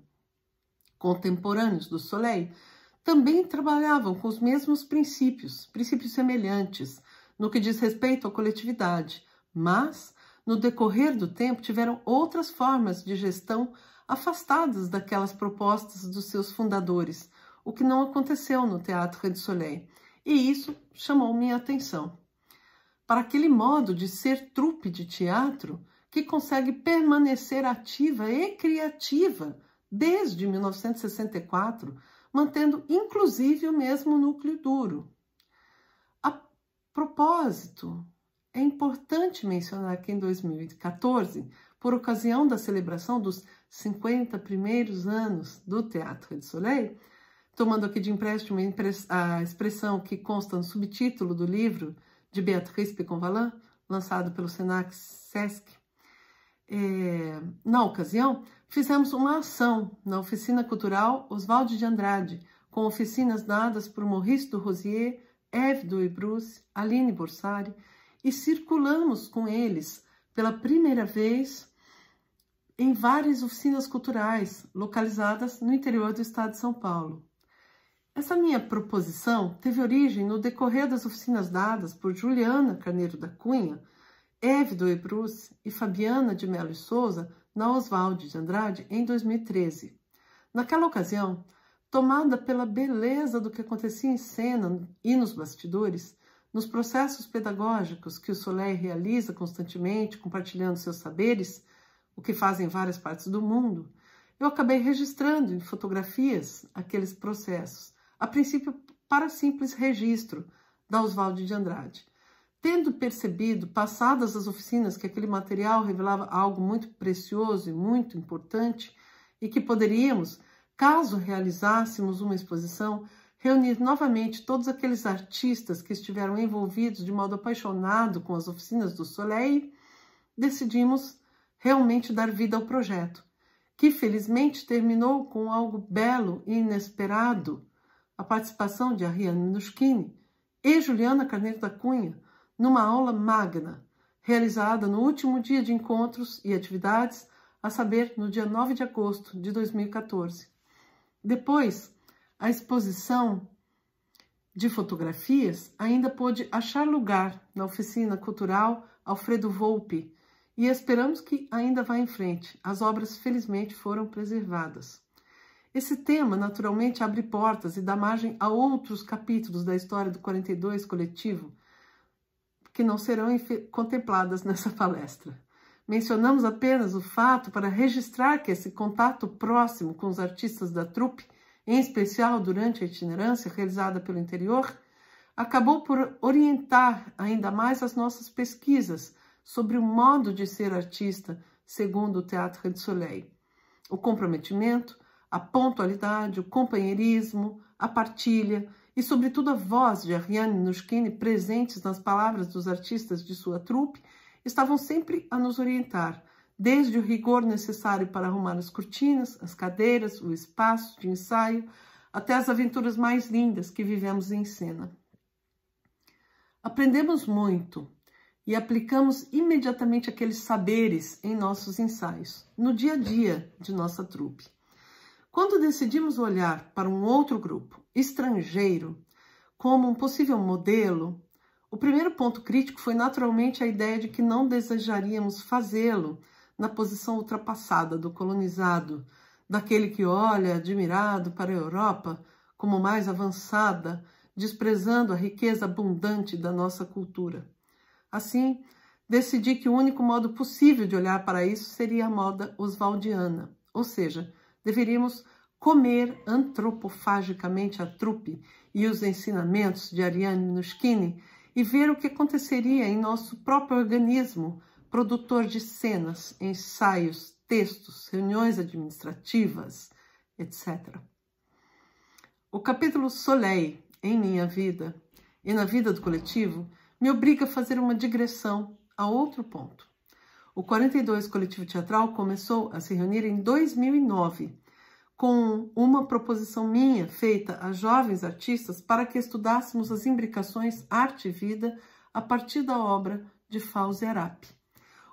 contemporâneos do Soleil, também trabalhavam com os mesmos princípios, princípios semelhantes, no que diz respeito à coletividade, mas, no decorrer do tempo, tiveram outras formas de gestão afastadas daquelas propostas dos seus fundadores, o que não aconteceu no Teatro Rede Soleil, e isso chamou minha atenção. Para aquele modo de ser trupe de teatro que consegue permanecer ativa e criativa desde 1964, mantendo inclusive o mesmo núcleo duro. A propósito, é importante mencionar que em 2014, por ocasião da celebração dos 50 primeiros anos do Teatro de Soleil, tomando aqui de empréstimo a expressão que consta no subtítulo do livro de Beatriz Piconvalin, lançado pelo Senac Sesc, é, na ocasião, fizemos uma ação na Oficina Cultural Oswaldo de Andrade, com oficinas dadas por Maurice do Rosier, Eve do Bruce, Aline Borsari, e circulamos com eles pela primeira vez em várias oficinas culturais localizadas no interior do estado de São Paulo. Essa minha proposição teve origem no decorrer das oficinas dadas por Juliana Carneiro da Cunha, Eve do Ebrus e Fabiana de Melo e Souza na Oswald de Andrade em 2013. Naquela ocasião, tomada pela beleza do que acontecia em cena e nos bastidores, nos processos pedagógicos que o Soleil realiza constantemente, compartilhando seus saberes, o que fazem em várias partes do mundo, eu acabei registrando em fotografias aqueles processos, a princípio para simples registro da Oswald de Andrade. Tendo percebido, passadas as oficinas, que aquele material revelava algo muito precioso e muito importante e que poderíamos, caso realizássemos uma exposição, reunir novamente todos aqueles artistas que estiveram envolvidos de modo apaixonado com as oficinas do Soleil, decidimos realmente dar vida ao projeto, que felizmente terminou com algo belo e inesperado, a participação de Ariane Nuschini e Juliana Carneiro da Cunha numa aula magna, realizada no último dia de encontros e atividades, a saber, no dia 9 de agosto de 2014. Depois, a exposição de fotografias ainda pôde achar lugar na oficina cultural Alfredo Volpe e esperamos que ainda vá em frente. As obras, felizmente, foram preservadas. Esse tema, naturalmente, abre portas e dá margem a outros capítulos da história do 42 coletivo que não serão contempladas nessa palestra. Mencionamos apenas o fato para registrar que esse contato próximo com os artistas da trupe em especial durante a itinerância realizada pelo interior, acabou por orientar ainda mais as nossas pesquisas sobre o modo de ser artista segundo o Teatro de Soleil. O comprometimento, a pontualidade, o companheirismo, a partilha e, sobretudo, a voz de Ariane Nushkini presentes nas palavras dos artistas de sua trupe estavam sempre a nos orientar, desde o rigor necessário para arrumar as cortinas, as cadeiras, o espaço de ensaio, até as aventuras mais lindas que vivemos em cena. Aprendemos muito e aplicamos imediatamente aqueles saberes em nossos ensaios, no dia a dia de nossa trupe. Quando decidimos olhar para um outro grupo, estrangeiro, como um possível modelo, o primeiro ponto crítico foi naturalmente a ideia de que não desejaríamos fazê-lo na posição ultrapassada do colonizado, daquele que olha admirado para a Europa como mais avançada, desprezando a riqueza abundante da nossa cultura. Assim, decidi que o único modo possível de olhar para isso seria a moda oswaldiana, ou seja, deveríamos comer antropofagicamente a trupe e os ensinamentos de Ariane Nuschini e ver o que aconteceria em nosso próprio organismo produtor de cenas, ensaios, textos, reuniões administrativas, etc. O capítulo Soleil em minha vida e na vida do coletivo me obriga a fazer uma digressão a outro ponto. O 42 Coletivo Teatral começou a se reunir em 2009 com uma proposição minha feita a jovens artistas para que estudássemos as imbricações arte e vida a partir da obra de Fauzi.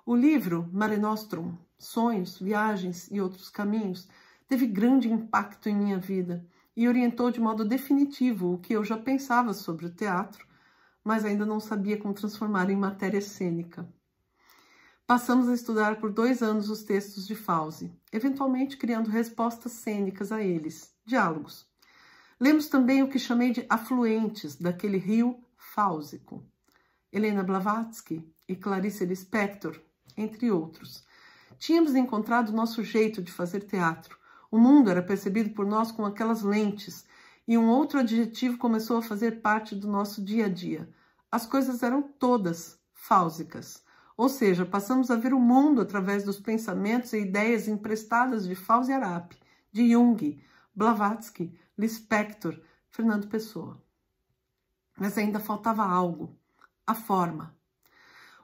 O livro Mare Nostrum, Sonhos, Viagens e Outros Caminhos, teve grande impacto em minha vida e orientou de modo definitivo o que eu já pensava sobre o teatro, mas ainda não sabia como transformar em matéria cênica. Passamos a estudar por dois anos os textos de Fauzi, eventualmente criando respostas cênicas a eles, diálogos. Lemos também o que chamei de afluentes daquele rio fáusico. Helena Blavatsky e Clarice Lispector entre outros. Tínhamos encontrado nosso jeito de fazer teatro. O mundo era percebido por nós com aquelas lentes, e um outro adjetivo começou a fazer parte do nosso dia a dia. As coisas eram todas fáusicas. Ou seja, passamos a ver o mundo através dos pensamentos e ideias emprestadas de Fauzi de Jung, Blavatsky, Lispector, Fernando Pessoa. Mas ainda faltava algo, a forma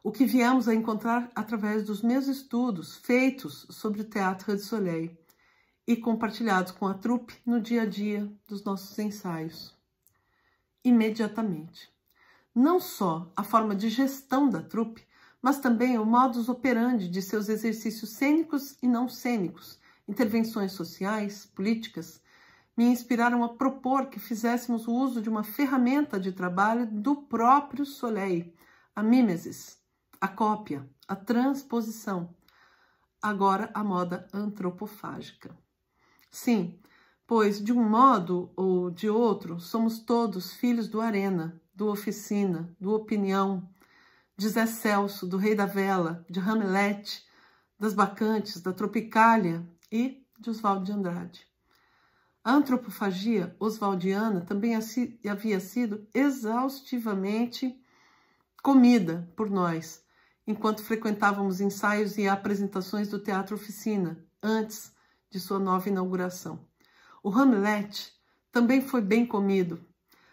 o que viemos a encontrar através dos meus estudos feitos sobre o Teatro de Soleil e compartilhados com a trupe no dia a dia dos nossos ensaios. Imediatamente. Não só a forma de gestão da trupe, mas também o modus operandi de seus exercícios cênicos e não cênicos, intervenções sociais, políticas, me inspiraram a propor que fizéssemos o uso de uma ferramenta de trabalho do próprio Soleil, a mimesis, a cópia, a transposição. Agora a moda antropofágica. Sim, pois de um modo ou de outro somos todos filhos do Arena, do Oficina, do Opinião, de Zé Celso, do Rei da Vela, de Hamlet, das Bacantes, da Tropicália e de Oswaldo de Andrade. A antropofagia oswaldiana também havia sido exaustivamente comida por nós, enquanto frequentávamos ensaios e apresentações do Teatro Oficina, antes de sua nova inauguração. O Hamlet também foi bem comido.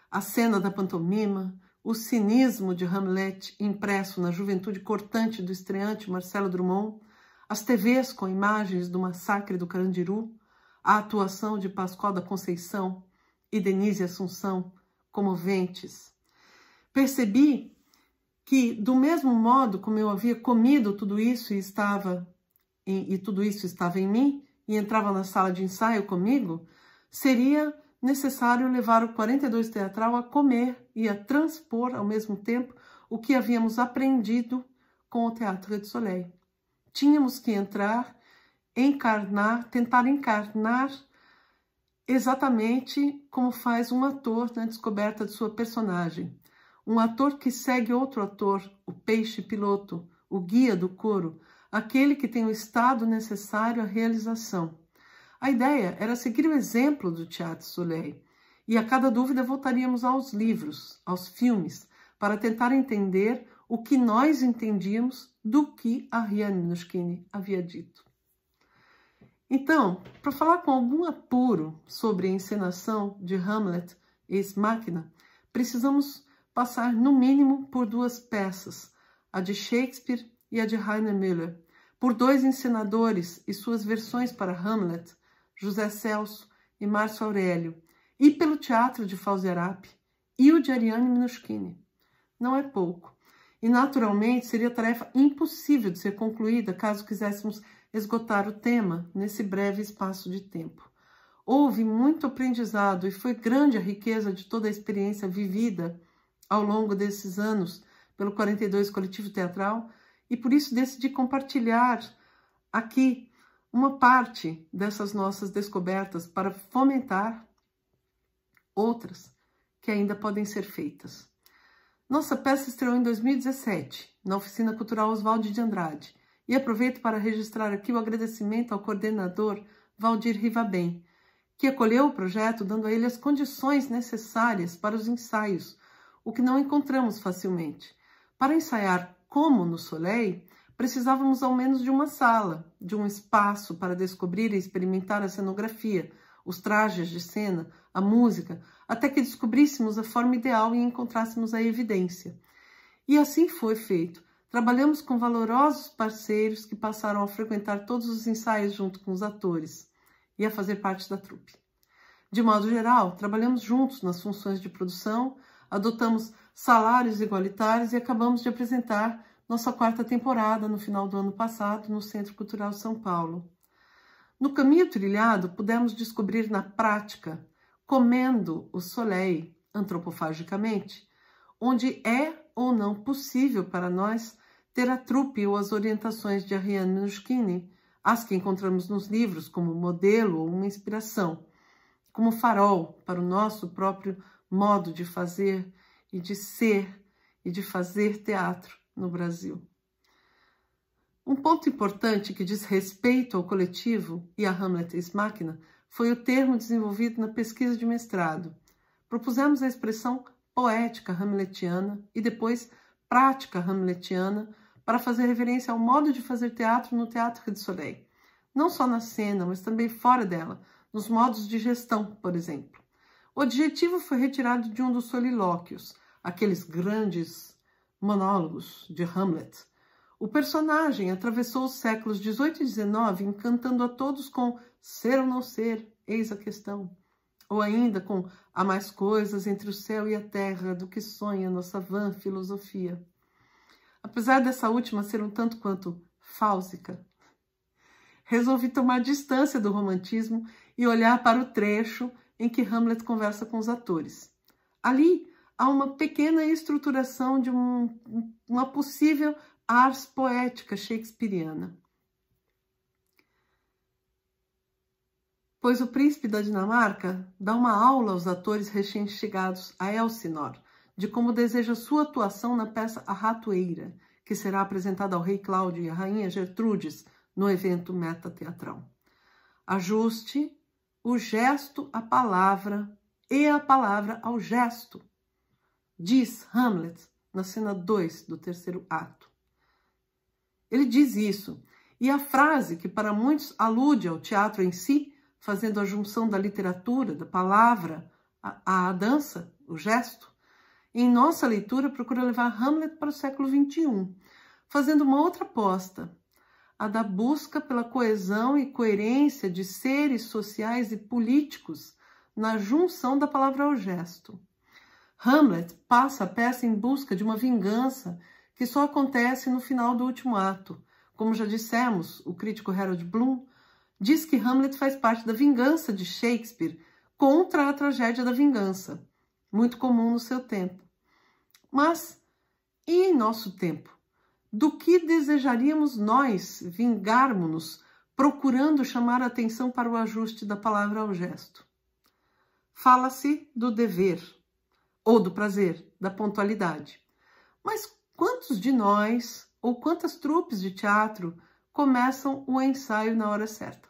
A cena da pantomima, o cinismo de Hamlet impresso na juventude cortante do estreante Marcelo Drummond, as TVs com imagens do massacre do Carandiru, a atuação de Pascoal da Conceição e Denise Assunção, comoventes. Percebi que, do mesmo modo como eu havia comido tudo isso e estava e tudo isso estava em mim e entrava na sala de ensaio comigo, seria necessário levar o 42 teatral a comer e a transpor ao mesmo tempo o que havíamos aprendido com o Teatro de Soleil. Tínhamos que entrar, encarnar, tentar encarnar exatamente como faz um ator na descoberta de sua personagem. Um ator que segue outro ator, o peixe piloto, o guia do coro, aquele que tem o estado necessário à realização. A ideia era seguir o exemplo do Teatro Soleil e a cada dúvida voltaríamos aos livros, aos filmes, para tentar entender o que nós entendíamos do que a Riane Minuschini havia dito. Então, para falar com algum apuro sobre a encenação de Hamlet e Máquina, precisamos passar no mínimo por duas peças, a de Shakespeare e a de Heiner Müller, por dois encenadores e suas versões para Hamlet, José Celso e Márcio Aurélio, e pelo teatro de Falzerap e o de Ariane Minuschini. Não é pouco. E, naturalmente, seria tarefa impossível de ser concluída caso quiséssemos esgotar o tema nesse breve espaço de tempo. Houve muito aprendizado e foi grande a riqueza de toda a experiência vivida ao longo desses anos pelo 42 Coletivo Teatral e por isso decidi compartilhar aqui uma parte dessas nossas descobertas para fomentar outras que ainda podem ser feitas. Nossa peça estreou em 2017, na Oficina Cultural Oswaldo de Andrade, e aproveito para registrar aqui o agradecimento ao coordenador Valdir Rivabem, que acolheu o projeto dando a ele as condições necessárias para os ensaios, o que não encontramos facilmente. Para ensaiar como no Soleil, precisávamos ao menos de uma sala, de um espaço para descobrir e experimentar a cenografia, os trajes de cena, a música, até que descobríssemos a forma ideal e encontrássemos a evidência. E assim foi feito. Trabalhamos com valorosos parceiros que passaram a frequentar todos os ensaios junto com os atores e a fazer parte da trupe. De modo geral, trabalhamos juntos nas funções de produção, adotamos salários igualitários e acabamos de apresentar nossa quarta temporada no final do ano passado no Centro Cultural São Paulo. No caminho trilhado, pudemos descobrir na prática, comendo o soleil antropofagicamente, onde é ou não possível para nós ter a trupe ou as orientações de Ariane Minuschini, as que encontramos nos livros como modelo ou uma inspiração, como farol para o nosso próprio modo de fazer e de ser e de fazer teatro no Brasil. Um ponto importante que diz respeito ao coletivo e a Hamlet ex machina foi o termo desenvolvido na pesquisa de mestrado. Propusemos a expressão poética hamletiana e depois prática hamletiana para fazer referência ao modo de fazer teatro no Teatro de Soleil, não só na cena, mas também fora dela, nos modos de gestão, por exemplo. O adjetivo foi retirado de um dos solilóquios, aqueles grandes monólogos de Hamlet. O personagem atravessou os séculos XVIII e XIX encantando a todos com ser ou não ser, eis a questão. Ou ainda com há mais coisas entre o céu e a terra do que sonha nossa vã filosofia. Apesar dessa última ser um tanto quanto fálsica, resolvi tomar distância do romantismo e olhar para o trecho em que Hamlet conversa com os atores. Ali há uma pequena estruturação de um, uma possível ars poética shakespeariana. Pois o príncipe da Dinamarca dá uma aula aos atores recém-chegados a Elsinor de como deseja sua atuação na peça A Ratoeira, que será apresentada ao rei Cláudio e à rainha Gertrudes no evento meta teatral. Ajuste o gesto à palavra e a palavra ao gesto, diz Hamlet na cena 2 do terceiro ato. Ele diz isso, e a frase, que para muitos alude ao teatro em si, fazendo a junção da literatura, da palavra, à, dança, o gesto, em nossa leitura procura levar Hamlet para o século XXI, fazendo uma outra aposta, a da busca pela coesão e coerência de seres sociais e políticos na junção da palavra ao gesto. Hamlet passa a peça em busca de uma vingança que só acontece no final do último ato. Como já dissemos, o crítico Harold Bloom diz que Hamlet faz parte da vingança de Shakespeare contra a tragédia da vingança, muito comum no seu tempo. Mas e em nosso tempo? Do que desejaríamos nós vingarmos-nos, procurando chamar a atenção para o ajuste da palavra ao gesto? Fala-se do dever, ou do prazer, da pontualidade. Mas quantos de nós, ou quantas trupes de teatro, começam o ensaio na hora certa?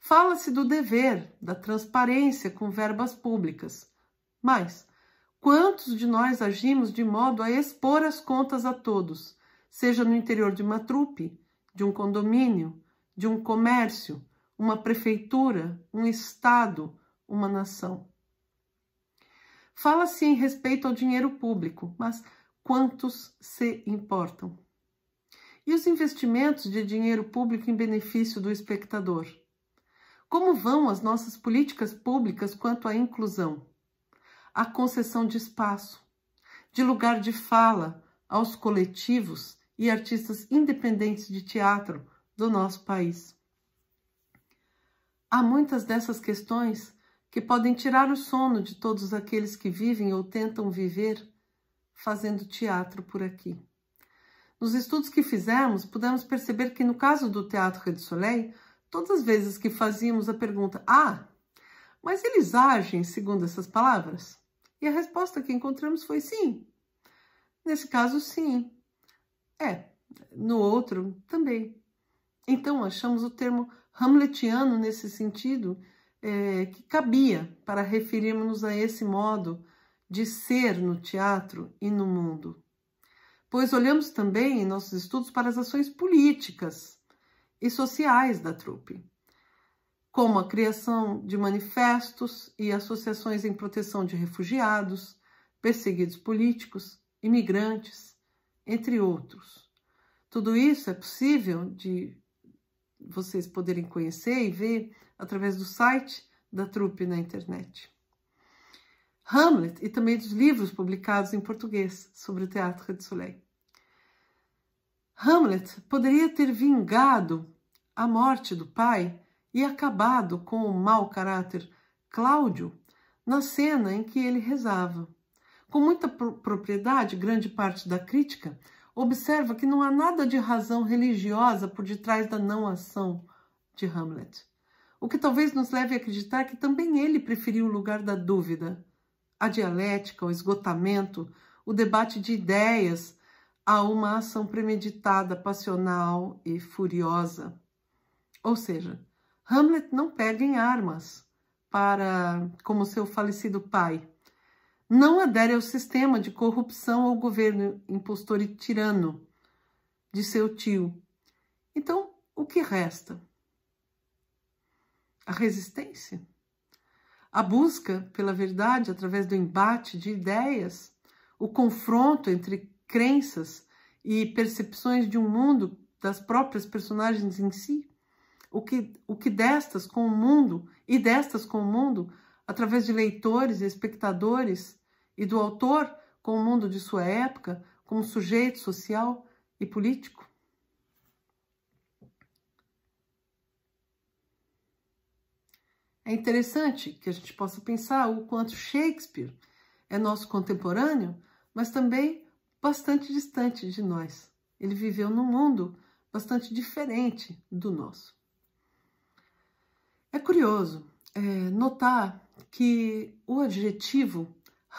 Fala-se do dever, da transparência com verbas públicas. Mas quantos de nós agimos de modo a expor as contas a todos, seja no interior de uma trupe, de um condomínio, de um comércio, uma prefeitura, um estado, uma nação? Fala-se em respeito ao dinheiro público, mas quantos se importam? E os investimentos de dinheiro público em benefício do espectador? Como vão as nossas políticas públicas quanto à inclusão? A concessão de espaço, de lugar de fala aos coletivos e artistas independentes de teatro do nosso país. Há muitas dessas questões que podem tirar o sono de todos aqueles que vivem ou tentam viver fazendo teatro por aqui. Nos estudos que fizemos, pudemos perceber que no caso do Teatro Rede Soleil, todas as vezes que fazíamos a pergunta, ah, mas eles agem segundo essas palavras? E a resposta que encontramos foi sim. Nesse caso, sim. É, no outro, também. Então, achamos o termo hamletiano nesse sentido é, que cabia para referirmos a esse modo de ser no teatro e no mundo. Pois olhamos também em nossos estudos para as ações políticas e sociais da trupe, como a criação de manifestos e associações em proteção de refugiados, perseguidos políticos, imigrantes, entre outros. Tudo isso é possível de vocês poderem conhecer e ver através do site da trupe na internet. Hamlet e também dos livros publicados em português sobre o Teatro de Soleil. Hamlet poderia ter vingado a morte do pai e acabado com o mau caráter Cláudio na cena em que ele rezava. Com muita propriedade, grande parte da crítica observa que não há nada de razão religiosa por detrás da não ação de Hamlet o que talvez nos leve a acreditar que também ele preferiu o lugar da dúvida, a dialética, o esgotamento, o debate de ideias a uma ação premeditada, passional e furiosa. Ou seja, Hamlet não pega em armas para, como seu falecido pai, não adere ao sistema de corrupção ou governo impostor e tirano de seu tio. Então, o que resta? A resistência, a busca pela verdade através do embate de ideias, o confronto entre crenças e percepções de um mundo das próprias personagens em si, o que, o que destas com o mundo e destas com o mundo através de leitores e espectadores e do autor com o mundo de sua época como sujeito social e político. É interessante que a gente possa pensar o quanto Shakespeare é nosso contemporâneo, mas também bastante distante de nós. Ele viveu num mundo bastante diferente do nosso. É curioso é, notar que o adjetivo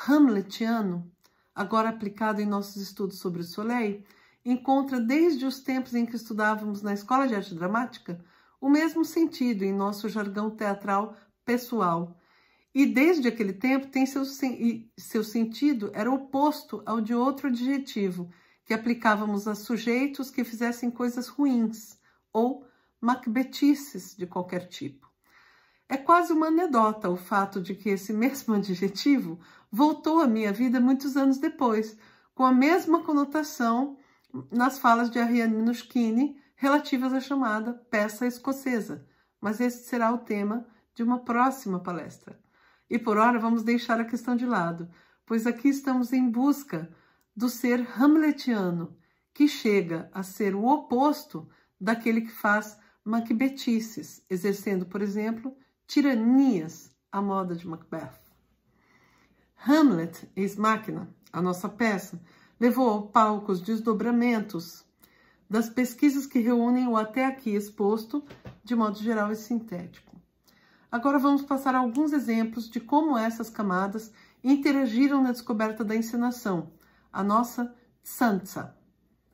hamletiano, agora aplicado em nossos estudos sobre o Soleil, encontra desde os tempos em que estudávamos na Escola de Arte Dramática o mesmo sentido em nosso jargão teatral pessoal. E desde aquele tempo tem seu, seu sentido era oposto ao de outro adjetivo, que aplicávamos a sujeitos que fizessem coisas ruins ou macbetices de qualquer tipo. É quase uma anedota o fato de que esse mesmo adjetivo voltou à minha vida muitos anos depois, com a mesma conotação nas falas de Ariane Minuschini relativas à chamada peça escocesa, mas esse será o tema de uma próxima palestra. E por hora vamos deixar a questão de lado, pois aqui estamos em busca do ser hamletiano, que chega a ser o oposto daquele que faz macbetices, exercendo, por exemplo, tiranias à moda de Macbeth. Hamlet, ex-máquina, a nossa peça, levou ao palco os desdobramentos das pesquisas que reúnem o até aqui exposto, de modo geral e sintético. Agora vamos passar alguns exemplos de como essas camadas interagiram na descoberta da encenação, a nossa Sansa,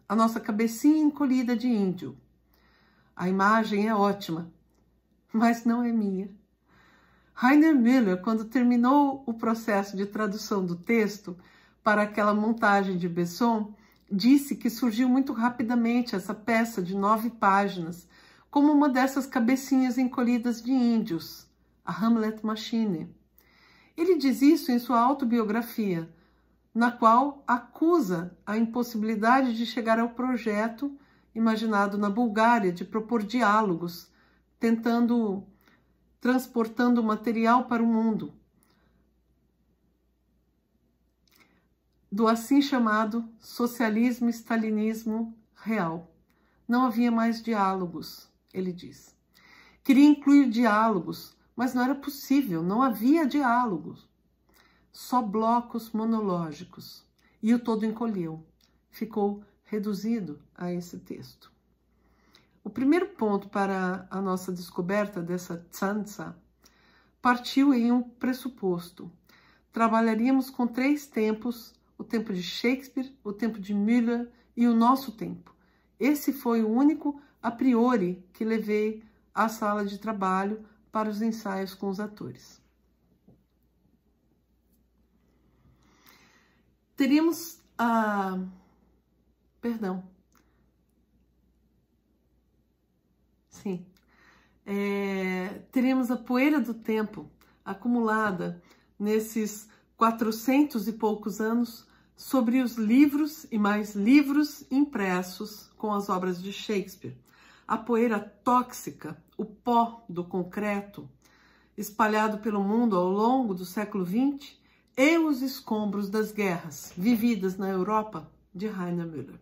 a nossa cabecinha encolhida de índio. A imagem é ótima, mas não é minha. Rainer Müller, quando terminou o processo de tradução do texto para aquela montagem de Besson, disse que surgiu muito rapidamente essa peça de nove páginas, como uma dessas cabecinhas encolhidas de índios, a Hamlet Machine. Ele diz isso em sua autobiografia, na qual acusa a impossibilidade de chegar ao projeto imaginado na Bulgária de propor diálogos, tentando transportando material para o mundo. Do assim chamado socialismo stalinismo real. Não havia mais diálogos, ele diz. Queria incluir diálogos, mas não era possível, não havia diálogos. Só blocos monológicos. E o todo encolheu. Ficou reduzido a esse texto. O primeiro ponto para a nossa descoberta dessa Tsansa partiu em um pressuposto. Trabalharíamos com três tempos: o tempo de Shakespeare, o tempo de Müller e o nosso tempo. Esse foi o único a priori que levei à sala de trabalho para os ensaios com os atores. Teríamos a. Perdão, Sim. É, teremos a poeira do tempo acumulada nesses quatrocentos e poucos anos sobre os livros e mais livros impressos com as obras de Shakespeare. A poeira tóxica, o pó do concreto, espalhado pelo mundo ao longo do século XX, e os escombros das guerras vividas na Europa de Rainer Müller.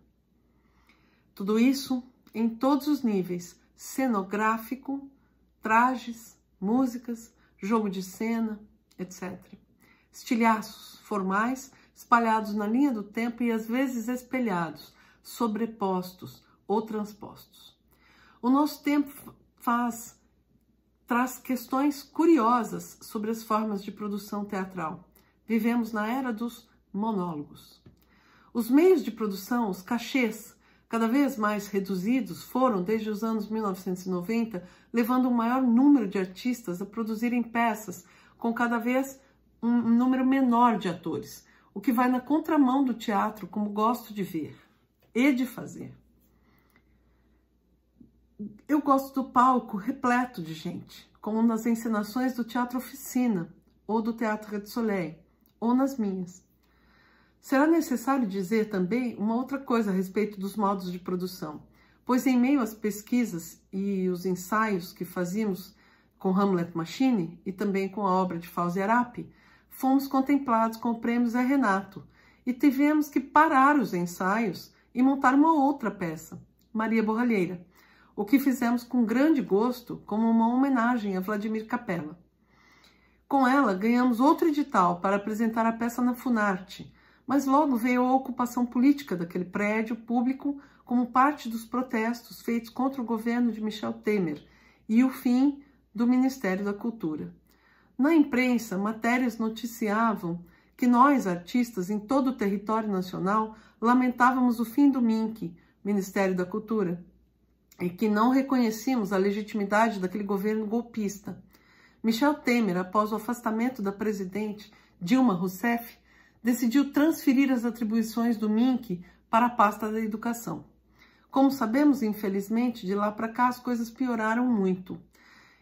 Tudo isso em todos os níveis, cenográfico, trajes, músicas, jogo de cena, etc. Estilhaços formais espalhados na linha do tempo e às vezes espelhados, sobrepostos ou transpostos. O nosso tempo faz traz questões curiosas sobre as formas de produção teatral. Vivemos na era dos monólogos. Os meios de produção, os cachês, cada vez mais reduzidos, foram, desde os anos 1990, levando um maior número de artistas a produzirem peças com cada vez um número menor de atores, o que vai na contramão do teatro, como gosto de ver e de fazer. Eu gosto do palco repleto de gente, como nas encenações do Teatro Oficina ou do Teatro Red Soleil, ou nas minhas. Será necessário dizer também uma outra coisa a respeito dos modos de produção, pois em meio às pesquisas e os ensaios que fazíamos com Hamlet Machine e também com a obra de Fauzi Arapi, fomos contemplados com o prêmio Zé Renato e tivemos que parar os ensaios e montar uma outra peça, Maria Borralheira, o que fizemos com grande gosto como uma homenagem a Vladimir Capella. Com ela, ganhamos outro edital para apresentar a peça na Funarte, mas logo veio a ocupação política daquele prédio público como parte dos protestos feitos contra o governo de Michel Temer e o fim do Ministério da Cultura. Na imprensa, matérias noticiavam que nós, artistas em todo o território nacional, lamentávamos o fim do MINC, Ministério da Cultura. e que não reconhecíamos a legitimidade daquele governo golpista. Michel Temer, após o afastamento da presidente Dilma Rousseff, decidiu transferir as atribuições do MINC para a pasta da educação. Como sabemos, infelizmente, de lá para cá as coisas pioraram muito.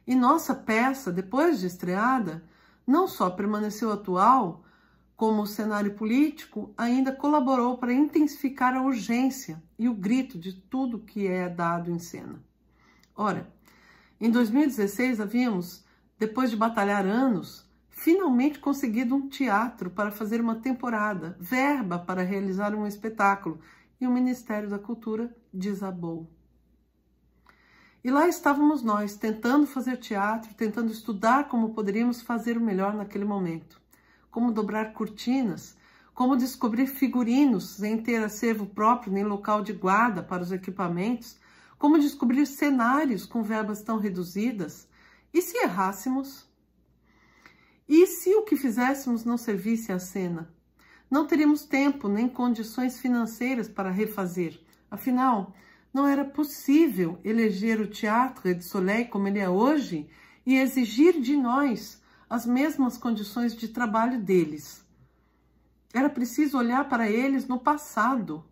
E nossa peça, depois de estreada, não só permaneceu atual, como o cenário político ainda colaborou para intensificar a urgência e o grito de tudo que é dado em cena. Ora, em 2016 havíamos, depois de batalhar anos, finalmente conseguido um teatro para fazer uma temporada, verba para realizar um espetáculo, e o Ministério da Cultura desabou. E lá estávamos nós, tentando fazer teatro, tentando estudar como poderíamos fazer o melhor naquele momento como dobrar cortinas, como descobrir figurinos sem ter acervo próprio nem local de guarda para os equipamentos, como descobrir cenários com verbas tão reduzidas. E se errássemos? E se o que fizéssemos não servisse à cena? Não teríamos tempo nem condições financeiras para refazer. Afinal, não era possível eleger o Teatro de Soleil como ele é hoje e exigir de nós as mesmas condições de trabalho deles. Era preciso olhar para eles no passado,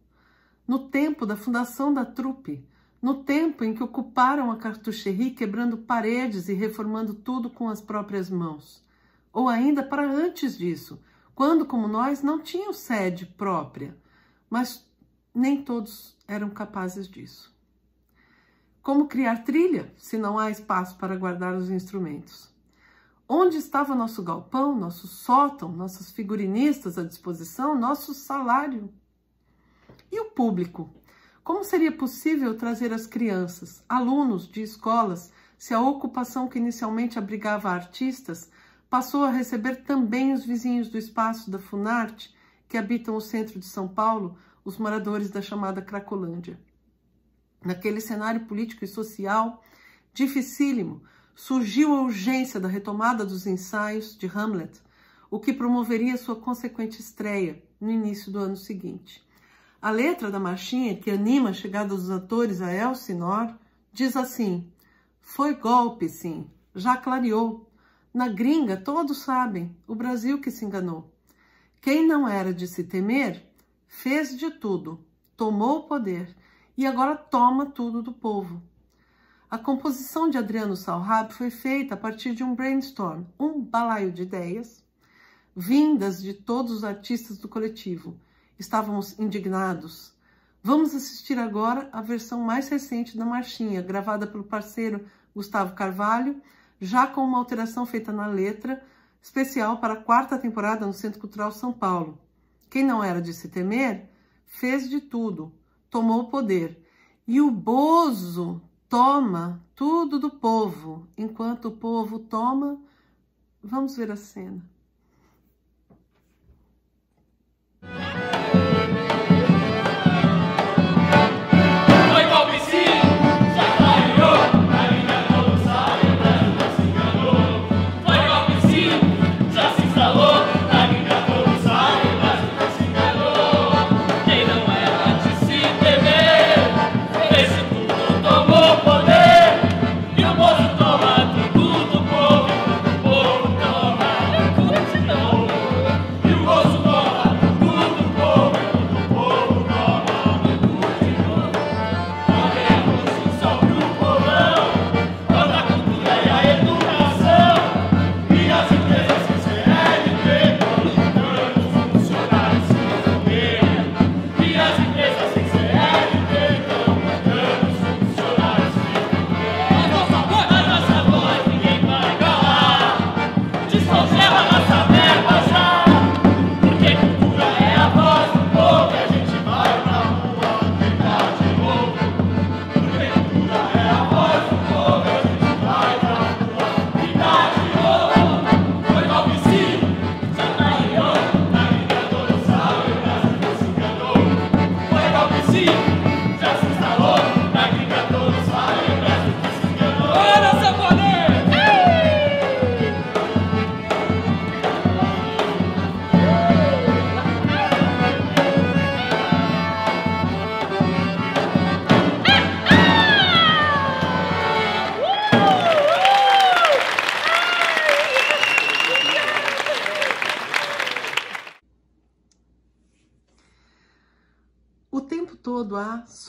no tempo da fundação da trupe, no tempo em que ocuparam a cartucherie quebrando paredes e reformando tudo com as próprias mãos. Ou ainda para antes disso, quando, como nós, não tinham sede própria, mas nem todos eram capazes disso. Como criar trilha se não há espaço para guardar os instrumentos? Onde estava nosso galpão, nosso sótão, nossos figurinistas à disposição, nosso salário? E o público? Como seria possível trazer as crianças, alunos de escolas, se a ocupação que inicialmente abrigava artistas passou a receber também os vizinhos do espaço da Funarte, que habitam o centro de São Paulo, os moradores da chamada Cracolândia? Naquele cenário político e social dificílimo, surgiu a urgência da retomada dos ensaios de Hamlet, o que promoveria sua consequente estreia no início do ano seguinte. A letra da marchinha que anima a chegada dos atores a Elsinor diz assim: Foi golpe, sim, já clareou. Na gringa todos sabem, o Brasil que se enganou. Quem não era de se temer, fez de tudo, tomou o poder e agora toma tudo do povo. A composição de Adriano Salhab foi feita a partir de um brainstorm, um balaio de ideias, vindas de todos os artistas do coletivo. Estávamos indignados. Vamos assistir agora a versão mais recente da marchinha, gravada pelo parceiro Gustavo Carvalho, já com uma alteração feita na letra, especial para a quarta temporada no Centro Cultural São Paulo. Quem não era de se temer, fez de tudo, tomou o poder. E o Bozo toma tudo do povo. Enquanto o povo toma, vamos ver a cena.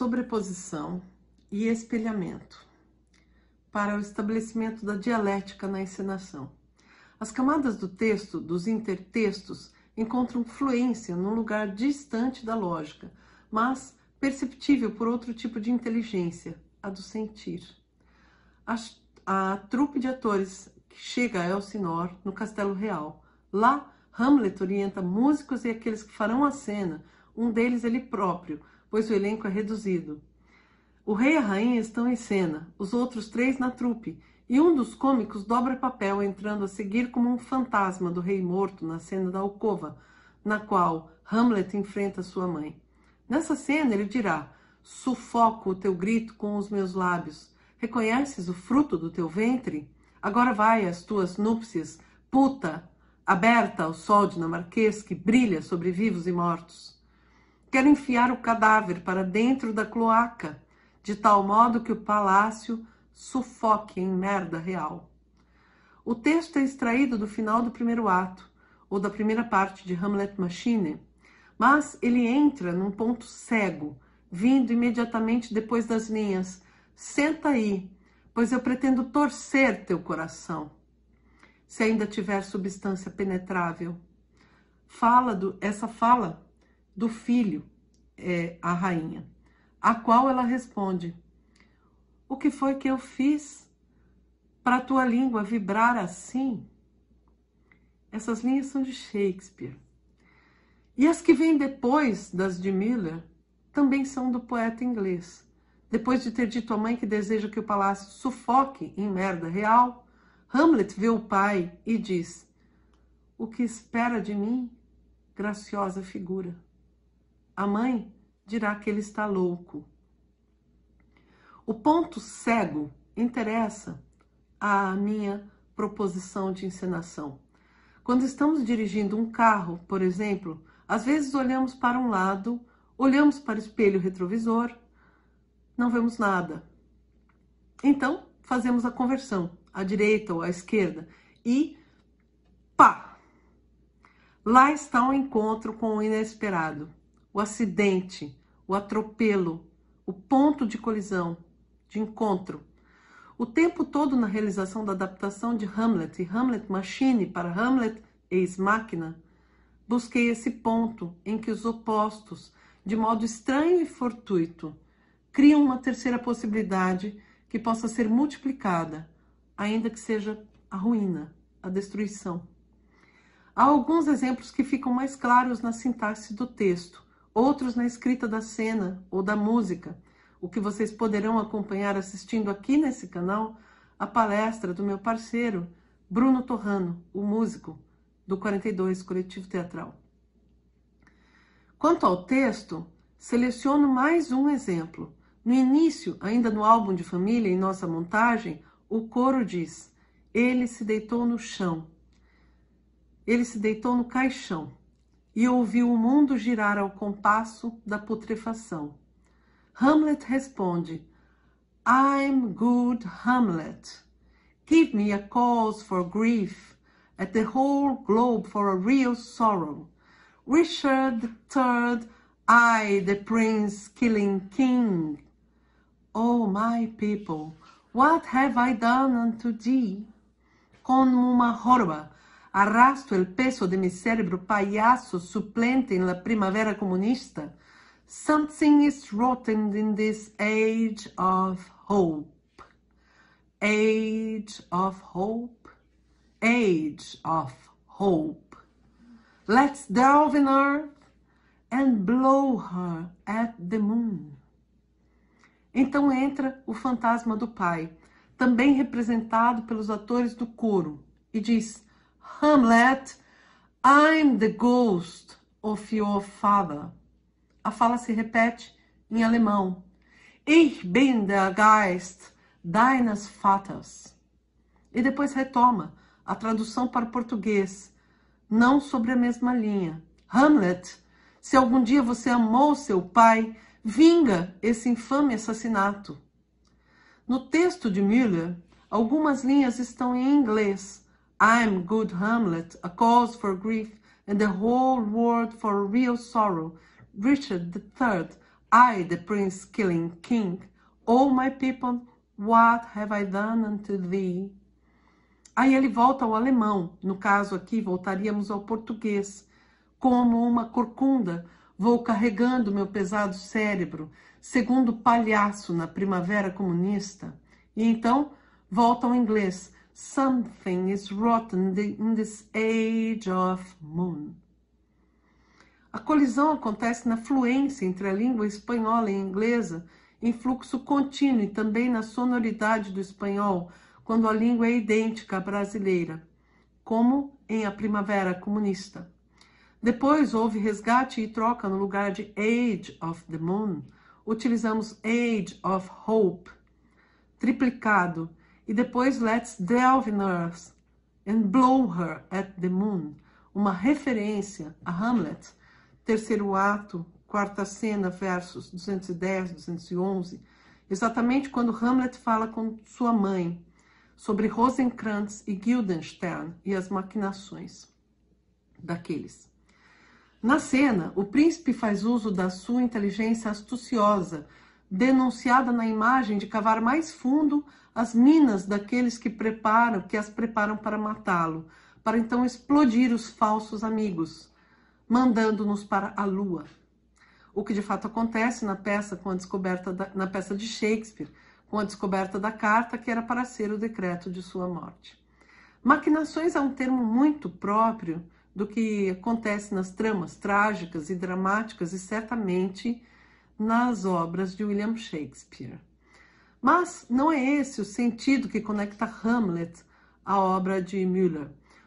Sobreposição e espelhamento para o estabelecimento da dialética na encenação. As camadas do texto, dos intertextos, encontram fluência num lugar distante da lógica, mas perceptível por outro tipo de inteligência, a do sentir. A, a trupe de atores que chega a Elsinor, no Castelo Real. Lá, Hamlet orienta músicos e aqueles que farão a cena, um deles ele próprio, pois o elenco é reduzido. O rei e a rainha estão em cena, os outros três na trupe, e um dos cômicos dobra papel entrando a seguir como um fantasma do rei morto na cena da alcova, na qual Hamlet enfrenta sua mãe. Nessa cena ele dirá: Sufoco o teu grito com os meus lábios. Reconheces o fruto do teu ventre? Agora vai às tuas núpcias, puta, aberta ao sol dinamarquês que brilha sobre vivos e mortos. Quero enfiar o cadáver para dentro da cloaca, de tal modo que o palácio sufoque em merda real. O texto é extraído do final do primeiro ato, ou da primeira parte de Hamlet Machine, mas ele entra num ponto cego, vindo imediatamente depois das linhas. Senta aí, pois eu pretendo torcer teu coração se ainda tiver substância penetrável. Fala do, essa fala do filho, é, a rainha, a qual ela responde: O que foi que eu fiz para tua língua vibrar assim? Essas linhas são de Shakespeare. E as que vêm depois das de Miller também são do poeta inglês. Depois de ter dito à mãe que deseja que o palácio sufoque em merda real, Hamlet vê o pai e diz: O que espera de mim, graciosa figura? A mãe dirá que ele está louco. O ponto cego interessa à minha proposição de encenação. Quando estamos dirigindo um carro, por exemplo, às vezes olhamos para um lado, olhamos para o espelho retrovisor, não vemos nada. Então, fazemos a conversão à direita ou à esquerda, e pá! Lá está o encontro com o inesperado, o acidente, o atropelo, o ponto de colisão, de encontro. O tempo todo na realização da adaptação de Hamlet e Hamlet Machine para Hamlet Ex Machina, busquei esse ponto em que os opostos, de modo estranho e fortuito, criam uma terceira possibilidade que possa ser multiplicada ainda que seja a ruína, a destruição. Há alguns exemplos que ficam mais claros na sintaxe do texto, outros na escrita da cena ou da música, o que vocês poderão acompanhar assistindo aqui nesse canal a palestra do meu parceiro Bruno Torrano, o músico do 42 Coletivo Teatral. Quanto ao texto, seleciono mais um exemplo. No início, ainda no álbum de família em nossa montagem, o coro diz: Ele se deitou no chão. Ele se deitou no caixão e ouviu o mundo girar ao compasso da putrefação. Hamlet responde: I'm good Hamlet. Give me a cause for grief, at the whole globe for a real sorrow. Richard III, I, the prince killing king. Oh, my people, What have I done unto thee? Como uma jorba, arrasto el peso de mi cerebro payaso suplente en la primavera comunista. Something is rotten in this age of hope. Age of hope. Age of hope. Let's delve in earth and blow her at the moon. Então entra o fantasma do pai, também representado pelos atores do coro, e diz: Hamlet, I'm the ghost of your father. A fala se repete em alemão. Ich bin der Geist deines Vaters. E depois retoma a tradução para o português, não sobre a mesma linha. Hamlet, se algum dia você amou seu pai, vinga esse infame assassinato. No texto de Müller, algumas linhas estão em inglês. I'm good Hamlet, a cause for grief, and the whole world for real sorrow. Richard III, I, the prince killing king, oh my people, what have I done unto thee? Aí ele volta ao alemão, no caso aqui voltaríamos ao português. Como uma corcunda, vou carregando meu pesado cérebro, segundo palhaço na primavera comunista. E então volta ao inglês. Something is rotten in this age of moon. A colisão acontece na fluência entre a língua espanhola e inglesa, em fluxo contínuo e também na sonoridade do espanhol, quando a língua é idêntica à brasileira, como em A Primavera Comunista. Depois houve resgate e troca no lugar de Age of the Moon. Utilizamos Age of Hope, triplicado, e depois Let's Delve in Earth and Blow Her at the Moon, uma referência a Hamlet, terceiro ato, quarta cena, versos 210, 211, exatamente quando Hamlet fala com sua mãe sobre Rosencrantz e Guildenstern e as maquinações daqueles. Na cena, o príncipe faz uso da sua inteligência astuciosa, denunciada na imagem de cavar mais fundo as minas daqueles que preparam, que as preparam para matá-lo, para então explodir os falsos amigos, mandando-nos para a lua. O que de fato acontece na peça com a descoberta da, na peça de Shakespeare, com a descoberta da carta que era para ser o decreto de sua morte. Maquinações é um termo muito próprio do que acontece nas tramas trágicas e dramáticas e certamente nas obras de William Shakespeare. Mas não é esse o sentido que conecta Hamlet à obra de Müller.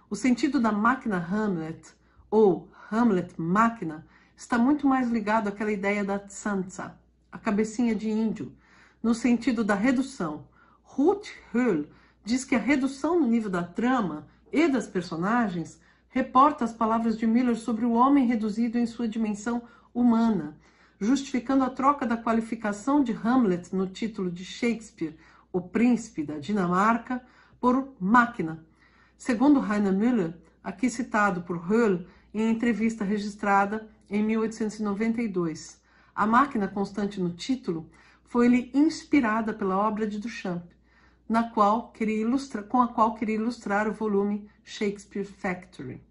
O sentido da máquina Hamlet, ou Hamlet máquina, está muito mais ligado àquela ideia da Tsansa, a cabecinha de índio, no sentido da redução. Ruth Hull diz que a redução no nível da trama e das personagens reporta as palavras de Miller sobre o homem reduzido em sua dimensão humana, justificando a troca da qualificação de Hamlet no título de Shakespeare, o príncipe da Dinamarca, por máquina. Segundo Rainer Müller, aqui citado por Hull em entrevista registrada em 1892, a máquina constante no título foi-lhe inspirada pela obra de Duchamp, na qual queria com a qual queria ilustrar o volume Shakespeare Factory.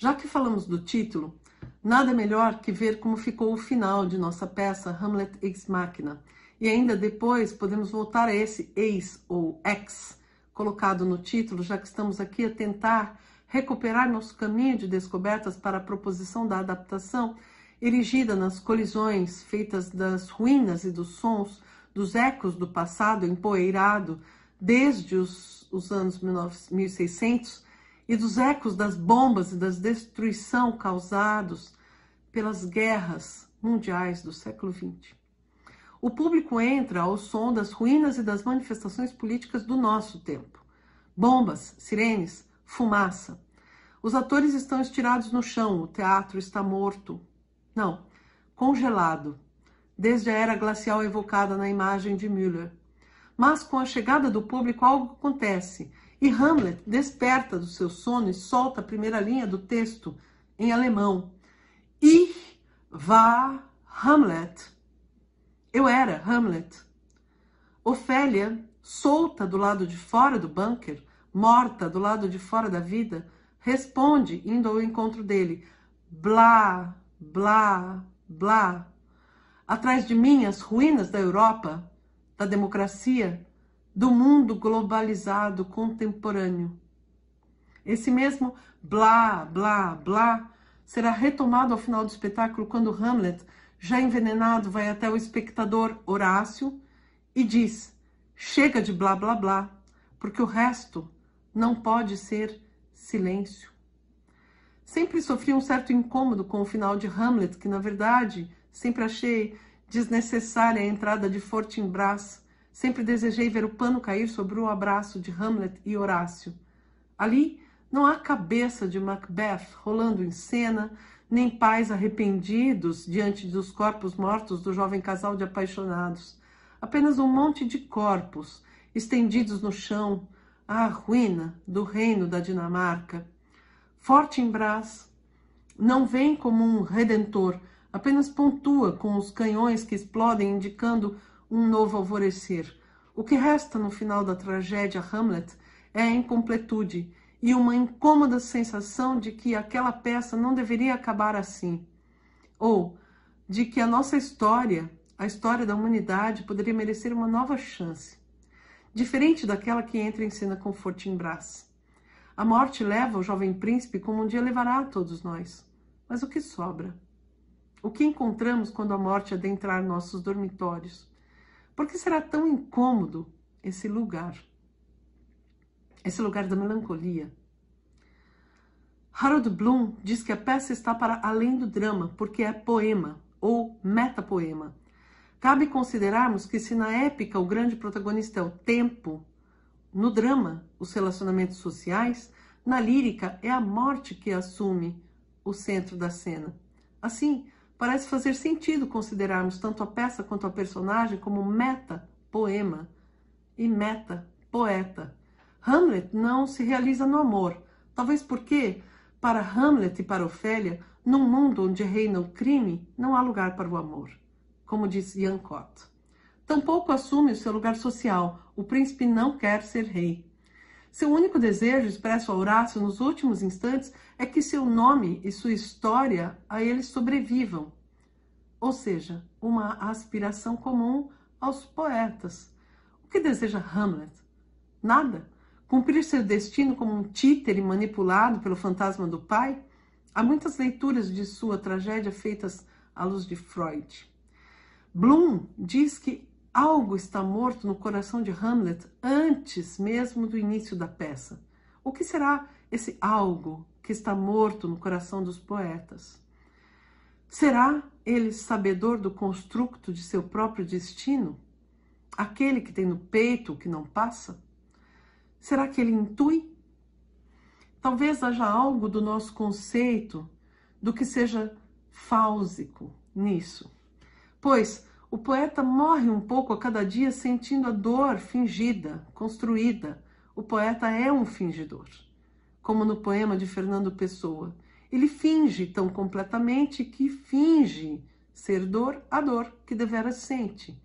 Já que falamos do título, nada melhor que ver como ficou o final de nossa peça Hamlet Ex Machina. E ainda depois podemos voltar a esse ex ou ex colocado no título, já que estamos aqui a tentar recuperar nosso caminho de descobertas para a proposição da adaptação, erigida nas colisões feitas das ruínas e dos sons, dos ecos do passado empoeirado desde os, os anos 1600 e dos ecos das bombas e da destruição causados pelas guerras mundiais do século XX. O público entra ao som das ruínas e das manifestações políticas do nosso tempo. Bombas, sirenes, fumaça. Os atores estão estirados no chão, o teatro está morto. Não, congelado, desde a era glacial evocada na imagem de Müller. Mas com a chegada do público algo acontece e Hamlet desperta do seu sono e solta a primeira linha do texto em alemão. Ich war Hamlet. Eu era Hamlet. Ofélia, solta do lado de fora do bunker, morta do lado de fora da vida, responde, indo ao encontro dele: blá, blá, blá. Atrás de mim, as ruínas da Europa, da democracia, do mundo globalizado contemporâneo. Esse mesmo blá, blá, blá será retomado ao final do espetáculo quando Hamlet, já envenenado, vai até o espectador Horácio e diz: chega de blá, blá, blá, porque o resto não pode ser silêncio. Sempre sofri um certo incômodo com o final de Hamlet, que na verdade sempre achei desnecessária a entrada de Fortinbras. Sempre desejei ver o pano cair sobre o abraço de Hamlet e Horácio. Ali não há cabeça de Macbeth rolando em cena, nem pais arrependidos diante dos corpos mortos do jovem casal de apaixonados. Apenas um monte de corpos estendidos no chão, a ruína do reino da Dinamarca. Fortinbras não vem como um redentor, apenas pontua com os canhões que explodem, indicando um novo alvorecer. O que resta no final da tragédia Hamlet é a incompletude e uma incômoda sensação de que aquela peça não deveria acabar assim, ou de que a nossa história, a história da humanidade, poderia merecer uma nova chance, diferente daquela que entra em cena com Fortinbras. A morte leva o jovem príncipe como um dia levará a todos nós. Mas o que sobra? O que encontramos quando a morte adentrar nossos dormitórios? Por que será tão incômodo esse lugar? esse lugar da melancolia. Harold Bloom diz que a peça está para além do drama, porque é poema ou metapoema. Cabe considerarmos que se na épica o grande protagonista é o tempo, no drama, os relacionamentos sociais, na lírica é a morte que assume o centro da cena. Assim, parece fazer sentido considerarmos tanto a peça quanto a personagem como meta poema e meta poeta. Hamlet não se realiza no amor, talvez porque, para Hamlet e para Ofélia, num mundo onde reina o crime, não há lugar para o amor, como diz Ian Cott. Tampouco assume o seu lugar social, o príncipe não quer ser rei. Seu único desejo, expresso a Horácio nos últimos instantes, é que seu nome e sua história a ele sobrevivam. Ou seja, uma aspiração comum aos poetas. O que deseja Hamlet? Nada Cumprir seu destino como um títere manipulado pelo fantasma do pai? Há muitas leituras de sua tragédia feitas à luz de Freud. Bloom diz que algo está morto no coração de Hamlet antes mesmo do início da peça. O que será esse algo que está morto no coração dos poetas? Será ele sabedor do construto de seu próprio destino? Aquele que tem no peito o que não passa? Será que ele intui? Talvez haja algo do nosso conceito do que seja fáusico nisso. Pois o poeta morre um pouco a cada dia sentindo a dor fingida, construída. O poeta é um fingidor, como no poema de Fernando Pessoa. Ele finge tão completamente que finge ser dor a dor que devera sente.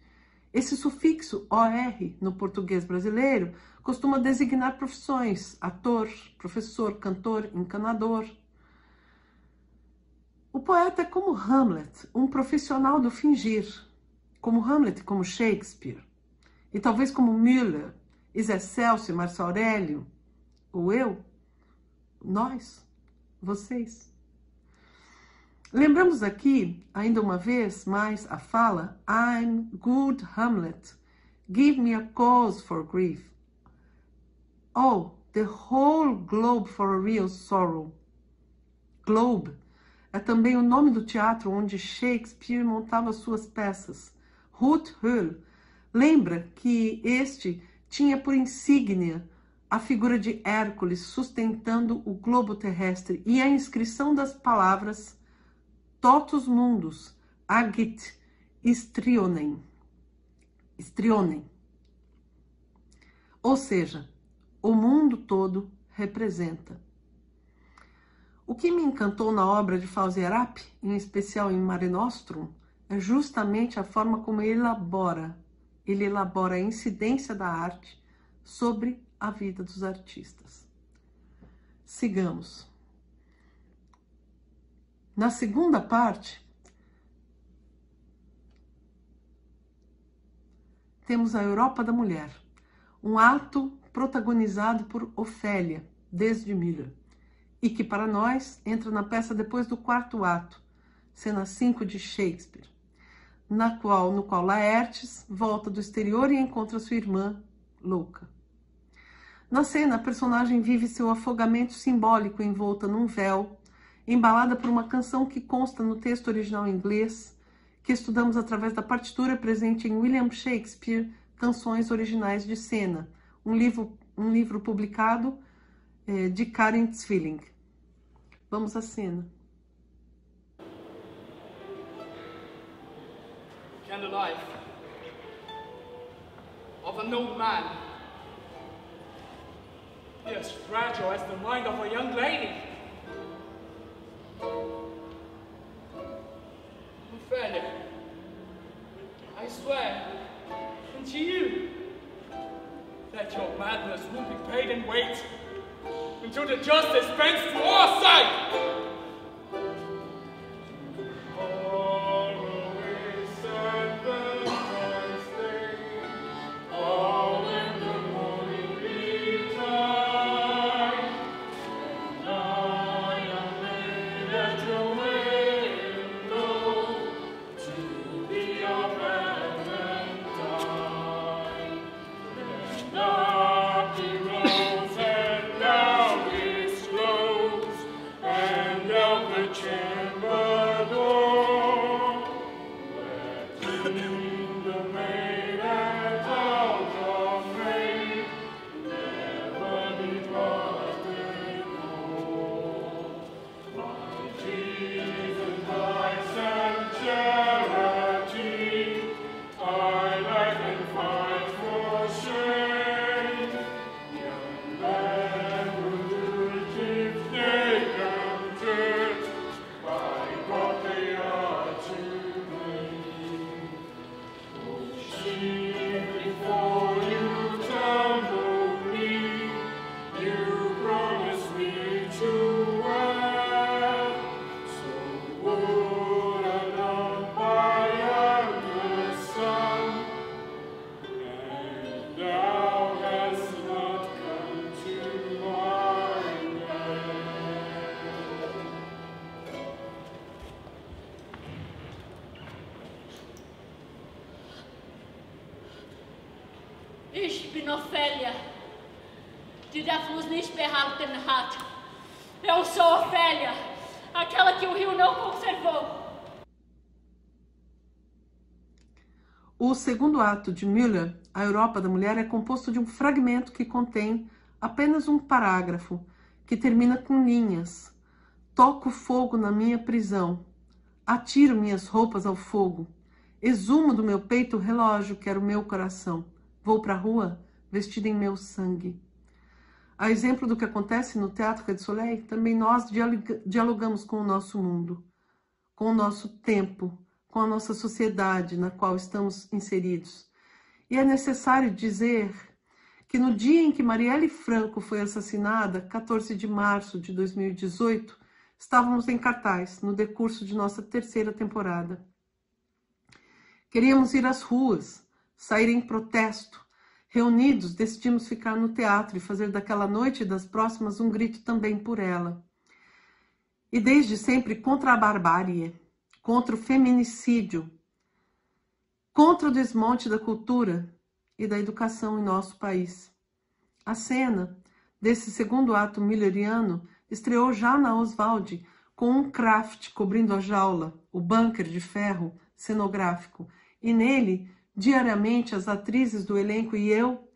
Esse sufixo OR no português brasileiro costuma designar profissões: ator, professor, cantor, encanador. O poeta é como Hamlet, um profissional do fingir, como Hamlet, como Shakespeare, e talvez como Müller, Isé Celso, Marcio Aurélio, ou eu, nós, vocês. Lembramos aqui, ainda uma vez mais, a fala I'm good Hamlet, give me a cause for grief. Oh, the whole globe for a real sorrow. Globe é também o nome do teatro onde Shakespeare montava suas peças. Ruth Hull lembra que este tinha por insígnia a figura de Hércules sustentando o globo terrestre e a inscrição das palavras Totus Mundus Agit Strionem. Strionem. Ou seja, o mundo todo representa. O que me encantou na obra de Fauserap, em especial em Mare Nostrum, é justamente a forma como ele elabora, ele elabora a incidência da arte sobre a vida dos artistas. Sigamos. Na segunda parte, temos a Europa da Mulher, um ato protagonizado por Ofélia, desde Miller, e que para nós entra na peça depois do quarto ato, cena 5 de Shakespeare, na qual, no qual Laertes volta do exterior e encontra sua irmã louca. Na cena, a personagem vive seu afogamento simbólico envolta num véu, embalada por uma canção que consta no texto original inglês, que estudamos através da partitura presente em William Shakespeare, Canções Originais de Cena, um livro, um livro publicado é, de Karen Zwilling. Vamos à cena. and the life of an old man. as fragile as the mind of a young lady. Friend, I swear unto you that your madness will be paid in weight until the justice bends to our side. Darf nicht behalten hat. Eu sou Ofélia, aquela que o rio não conservou. O segundo ato de Müller, A Europa da Mulher, é composto de um fragmento que contém apenas um parágrafo, que termina com linhas. Toco fogo na minha prisão, atiro minhas roupas ao fogo, exumo do meu peito o relógio que era o meu coração. Vou para a rua vestida em meu sangue. A exemplo do que acontece no Teatro Quai Soleil, também nós dialogamos com o nosso mundo, com o nosso tempo, com a nossa sociedade na qual estamos inseridos. E é necessário dizer que no dia em que Marielle Franco foi assassinada, 14 de março de 2018, estávamos em cartaz, no decurso de nossa terceira temporada. Queríamos ir às ruas, sair em protesto. Reunidos, decidimos ficar no teatro e fazer daquela noite e das próximas um grito também por ela. E desde sempre contra a barbárie, contra o feminicídio, contra o desmonte da cultura e da educação em nosso país. A cena desse segundo ato milleriano estreou já na Oswald com um craft cobrindo a jaula, o bunker de ferro cenográfico, e nele Diariamente, as atrizes do elenco e eu,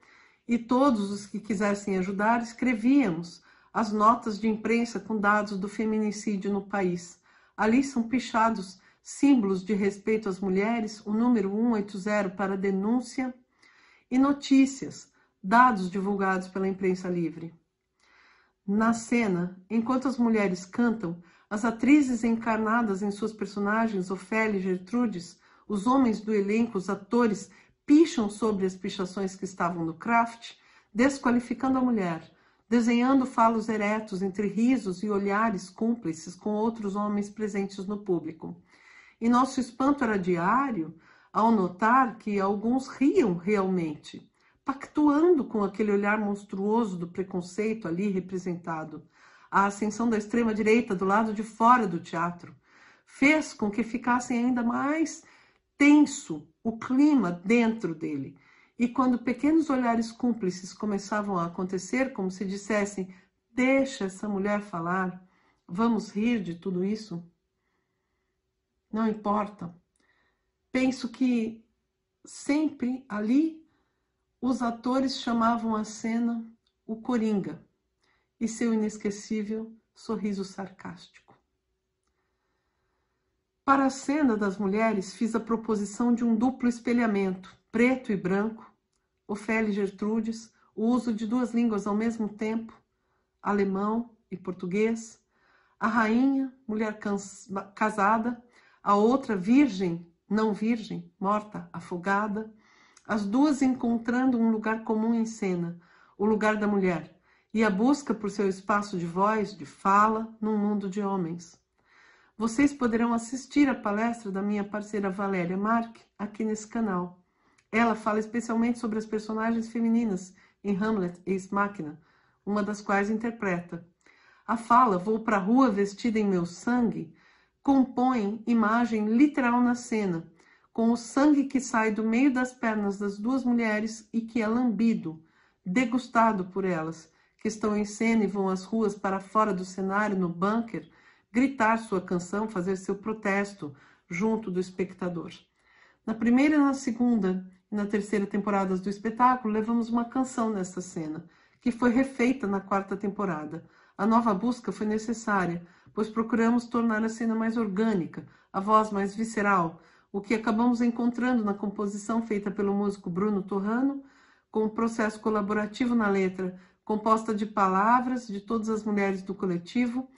e todos os que quisessem ajudar, escrevíamos as notas de imprensa com dados do feminicídio no país. Ali são pichados símbolos de respeito às mulheres, o número 180 para denúncia e notícias, dados divulgados pela imprensa livre. Na cena, enquanto as mulheres cantam, as atrizes encarnadas em suas personagens, Ofélia e Gertrudes, os homens do elenco, os atores, picham sobre as pichações que estavam no craft, desqualificando a mulher, desenhando falos eretos entre risos e olhares cúmplices com outros homens presentes no público. E nosso espanto era diário ao notar que alguns riam realmente, pactuando com aquele olhar monstruoso do preconceito ali representado. A ascensão da extrema-direita do lado de fora do teatro fez com que ficassem ainda mais tenso o clima dentro dele. E quando pequenos olhares cúmplices começavam a acontecer, como se dissessem: Deixa essa mulher falar, vamos rir de tudo isso? Não importa. Penso que sempre ali os atores chamavam a cena o Coringa e seu inesquecível sorriso sarcástico. Para a cena das mulheres, fiz a proposição de um duplo espelhamento, preto e branco, Ofélia e Gertrudes, o uso de duas línguas ao mesmo tempo, alemão e português, a rainha, mulher casada, a outra virgem, não virgem, morta, afogada, as duas encontrando um lugar comum em cena, o lugar da mulher, e a busca por seu espaço de voz, de fala, num mundo de homens. Vocês poderão assistir a palestra da minha parceira Valéria Mark aqui nesse canal. Ela fala especialmente sobre as personagens femininas em Hamlet e Máquina, uma das quais interpreta. A fala Vou para a rua vestida em meu sangue compõe imagem literal na cena, com o sangue que sai do meio das pernas das duas mulheres e que é lambido, degustado por elas, que estão em cena e vão às ruas para fora do cenário, no bunker, gritar sua canção, fazer seu protesto junto do espectador. Na primeira, na segunda e na terceira temporadas do espetáculo, levamos uma canção nessa cena, que foi refeita na quarta temporada. A nova busca foi necessária, pois procuramos tornar a cena mais orgânica, a voz mais visceral, o que acabamos encontrando na composição feita pelo músico Bruno Torrano, com um processo colaborativo na letra, composta de palavras de todas as mulheres do coletivo,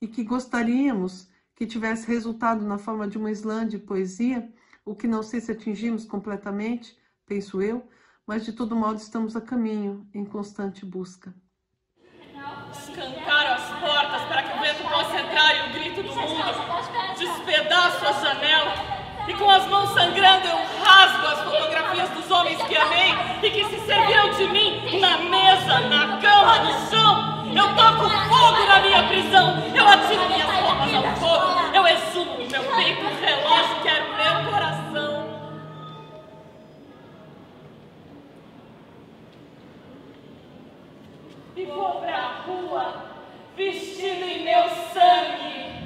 e que gostaríamos que tivesse resultado na forma de uma slam de poesia, o que não sei se atingimos completamente, penso eu, mas de todo modo estamos a caminho, em constante busca. Escancar as portas para que o vento possa entrar e o grito do mundo despedaço a janela e com as mãos sangrando eu rasgo as fotografias dos homens que amei e que se serviram de mim na mesa, na cama, no chão. Eu toco fogo na minha prisão, eu atiro minhas roupas ao fogo, eu exumo meu peito o relógio que era o meu coração. E vou pra rua, vestido em meu sangue.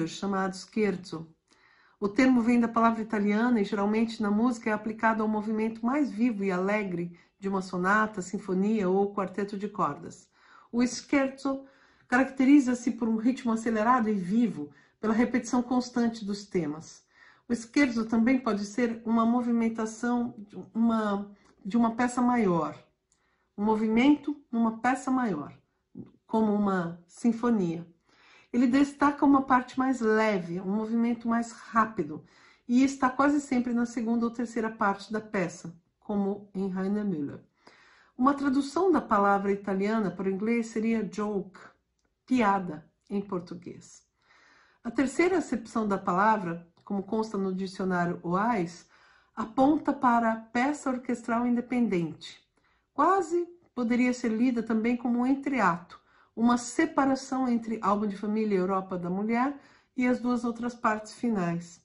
de Müller, chamado scherzo. O termo vem da palavra italiana e geralmente na música é aplicado ao movimento mais vivo e alegre de uma sonata, sinfonia ou quarteto de cordas. O scherzo caracteriza-se por um ritmo acelerado e vivo, pela repetição constante dos temas. O scherzo também pode ser uma movimentação uma, de uma peça maior, um movimento numa peça maior, como uma sinfonia. Ele destaca uma parte mais leve, um movimento mais rápido, e está quase sempre na segunda ou terceira parte da peça, como em Rainer Müller. Uma tradução da palavra italiana para o inglês seria joke, piada em português. A terceira acepção da palavra, como consta no dicionário OAIS, aponta para peça orquestral independente. Quase poderia ser lida também como um entreato, uma separação entre álbum de família e Europa da Mulher e as duas outras partes finais.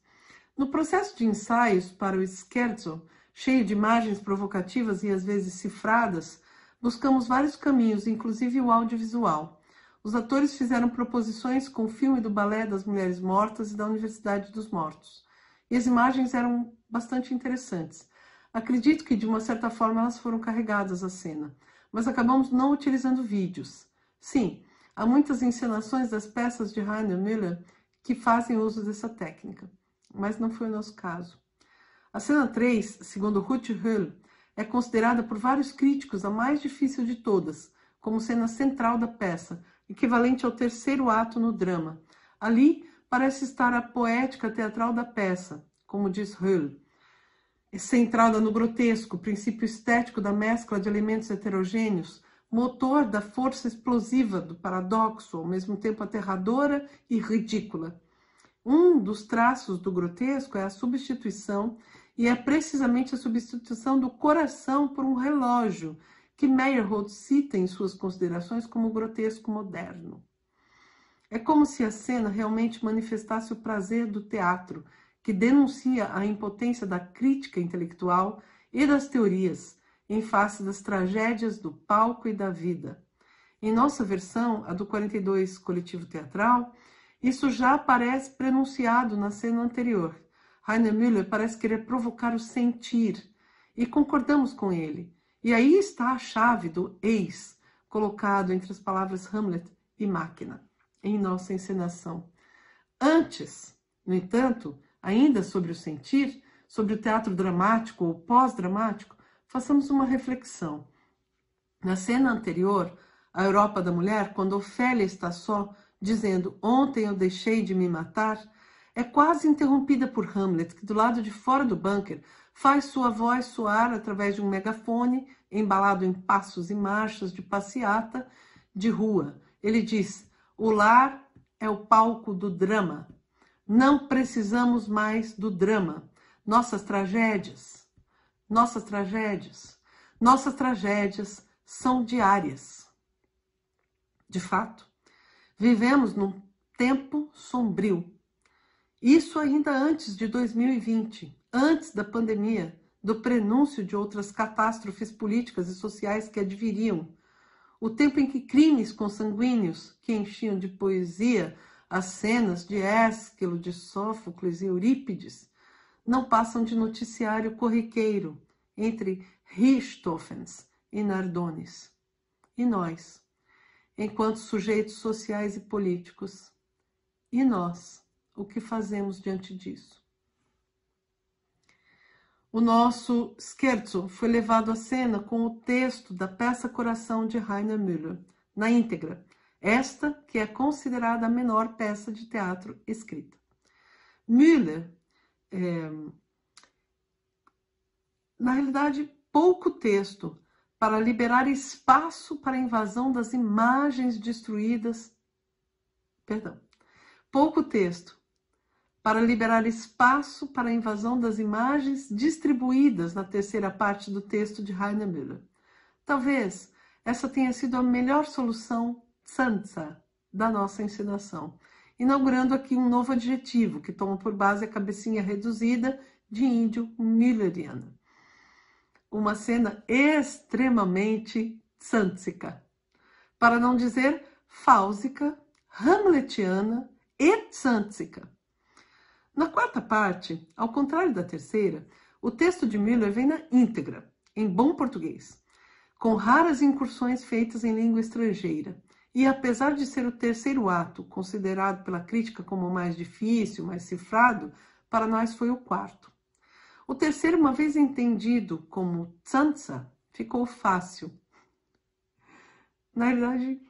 No processo de ensaios para o scherzo, cheio de imagens provocativas e às vezes cifradas, buscamos vários caminhos, inclusive o audiovisual. Os atores fizeram proposições com o filme do Balé das Mulheres Mortas e da Universidade dos Mortos. E as imagens eram bastante interessantes. Acredito que, de uma certa forma, elas foram carregadas à cena, mas acabamos não utilizando vídeos. Sim, há muitas encenações das peças de Rainer Müller que fazem uso dessa técnica, mas não foi o nosso caso. A cena 3, segundo Ruth Hull, é considerada por vários críticos a mais difícil de todas, como cena central da peça, equivalente ao terceiro ato no drama. Ali parece estar a poética teatral da peça, como diz Hull. É centrada no grotesco, princípio estético da mescla de elementos heterogêneos, motor da força explosiva do paradoxo, ao mesmo tempo aterradora e ridícula. Um dos traços do grotesco é a substituição e é precisamente a substituição do coração por um relógio, que Meyerhold cita em suas considerações como grotesco moderno. É como se a cena realmente manifestasse o prazer do teatro, que denuncia a impotência da crítica intelectual e das teorias em face das tragédias do palco e da vida. Em nossa versão, a do 42 Coletivo Teatral, isso já aparece prenunciado na cena anterior, Heiner Müller parece querer provocar o sentir, e concordamos com ele. E aí está a chave do eis, colocado entre as palavras Hamlet e máquina, em nossa encenação. Antes, no entanto, ainda sobre o sentir, sobre o teatro dramático ou pós-dramático, façamos uma reflexão. Na cena anterior, a Europa da Mulher, quando Ofélia está só, dizendo ontem eu deixei de me matar, é quase interrompida por Hamlet, que do lado de fora do bunker faz sua voz soar através de um megafone embalado em passos e marchas de passeata de rua. Ele diz: O lar é o palco do drama. Não precisamos mais do drama. Nossas tragédias, nossas tragédias, nossas tragédias são diárias. De fato, vivemos num tempo sombrio isso ainda antes de 2020, antes da pandemia, do prenúncio de outras catástrofes políticas e sociais que adviriam. O tempo em que crimes consanguíneos, que enchiam de poesia as cenas de Ésquilo, de Sófocles e Eurípides, não passam de noticiário corriqueiro entre Richtofens e Nardones. E nós, enquanto sujeitos sociais e políticos, e nós, o que fazemos diante disso. O nosso scherzo foi levado à cena com o texto da peça Coração de Rainer Müller, na íntegra, esta que é considerada a menor peça de teatro escrita. Müller, é, na realidade, pouco texto para liberar espaço para a invasão das imagens destruídas. Perdão. Pouco texto para liberar espaço para a invasão das imagens distribuídas na terceira parte do texto de Heiner Müller. Talvez essa tenha sido a melhor solução Sansa da nossa encenação, inaugurando aqui um novo adjetivo que toma por base a cabecinha reduzida de índio Mülleriano. Uma cena extremamente sântica, para não dizer fáusica, hamletiana e tzântica. Na quarta parte, ao contrário da terceira, o texto de Miller vem na íntegra, em bom português, com raras incursões feitas em língua estrangeira. E apesar de ser o terceiro ato, considerado pela crítica como o mais difícil, mais cifrado, para nós foi o quarto. O terceiro, uma vez entendido como tzantza, ficou fácil. Na verdade,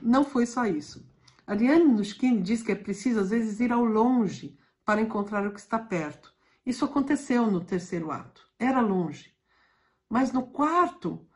não foi só isso. Ariane Nushkin diz que é preciso, às vezes, ir ao longe para encontrar o que está perto. Isso aconteceu no terceiro ato. Era longe. Mas no quarto,